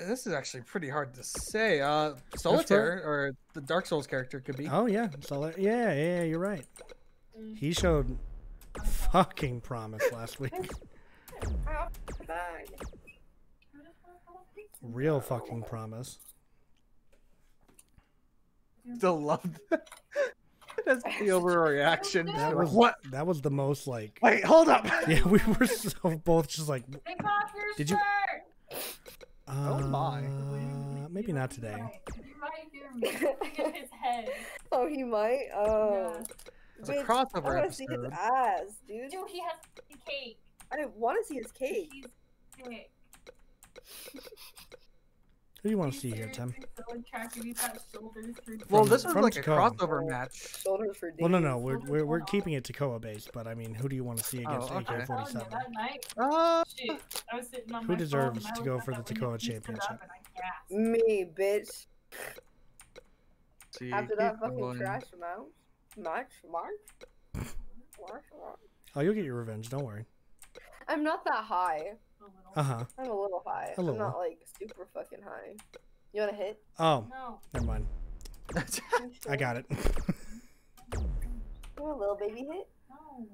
This is actually pretty hard to say. Uh, Solitaire or the Dark Souls character could be. Oh yeah, so yeah, yeah, you're right. He showed fucking promise last week. Real fucking promise. Still love that. That's the overreaction. That was what? That was the most like. Wait, hold up. Yeah, we were so both just like. Take off your Did you- shirt. Uh, my. Maybe not today. You might hear me. Look at his head. Oh, he might. Oh. Yeah. It's a Bitch, crossover I want to see his ass, dude. Dude, he has cake. I want to see his cake. He's sick. Who do you want to see here, Tim? seriously So attractive. He's got shoulders for Well, this was from like a crossover match. Well, no, days. no, we're we're, we're keeping it Takoa based, but I mean, who do you want to see against Oh, okay. AK forty Oh, seven? That night, Uh, shit, I was sitting on Who deserves to go for the that window, Takoa he stood Championship? up and I gasped. Me, bitch. see, After that fucking going. trash amount. March? March? March? March. Oh, you'll get your revenge. Don't worry. I'm not that high. A little. Uh huh. I'm a little high. I'm not like super fucking high. You want to hit? Oh, No. never mind. I got it. You want a little baby hit? No.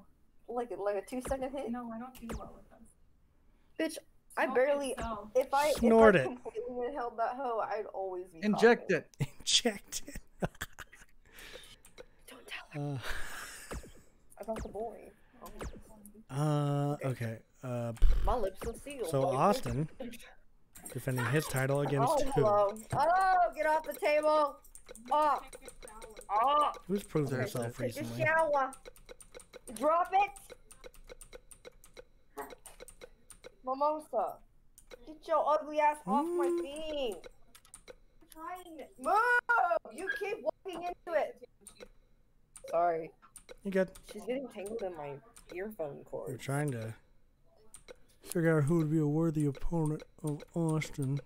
Like a, like a two second hit? No, I don't do well with this. Bitch, I barely. itself. If I Snort if I it. completely inhaled that hoe, I'd always be. Inject coughing. it. Inject it. Don't tell her Uh, about the boy. uh, okay. Uh, My lips are sealed. so. Austin defending his title against Oh, who? hello. Hello, get off the table. Oh, oh. Who's proved Okay, herself Take a recently? shower. Drop it. Mimosa, get your ugly ass off my Mm. thing. I'm trying to move. You keep walking into it. Sorry, You good? she's getting tangled in my earphone cord. You're trying to figure out who would be a worthy opponent of Austin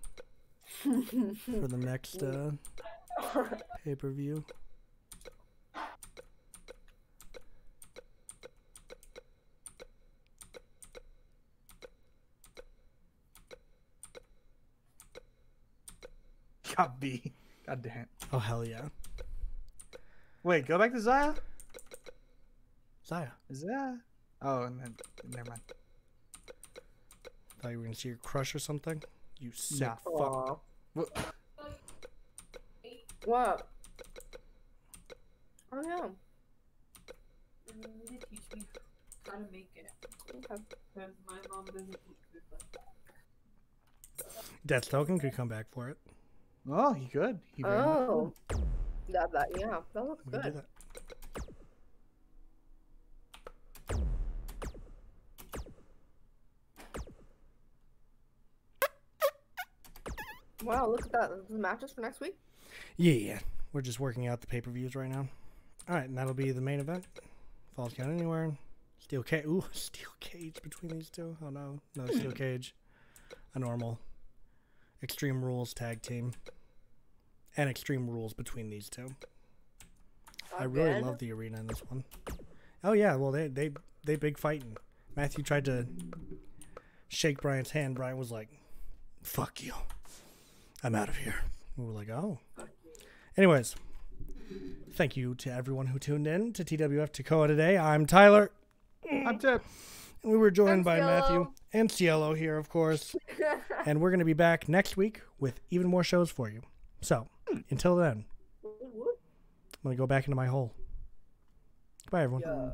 for the next uh, pay per view. Got B. God damn. Oh hell yeah, Wait, go back to Zaya. Zaya! That? Oh, and then never mind. Thought you were gonna see your crush or something. You sick Nah. fuck. Aw. What? What? Oh yeah. You need to teach me how to make it. Okay. Because my mom doesn't eat food like that. Death Token could come back for it. Oh, he could. He Oh. That that yeah. That looks We do good. Wow, look at that. The matches for next week. Yeah, yeah. We're just working out the pay per views right now. All right, and that'll be the main event. Falls Count Anywhere. Steel cage. Ooh, steel cage between these two. Oh no, no steel cage. A normal. Extreme Rules tag team. And Extreme Rules between these two. I really love the arena in this one. Oh yeah, well they they they big fighting. Matthew tried to shake Brian's hand. Brian was like, "Fuck you, I'm out of here." We were like, "Oh." Anyways, thank you to everyone who tuned in to TWF Takoa today. I'm Tyler, I'm Tip. and we were joined I'm by Matthew and Cielo here, of course. and we're going to be back next week with even more shows for you. So until then, I'm going to go back into my hole. Bye, everyone. Yeah.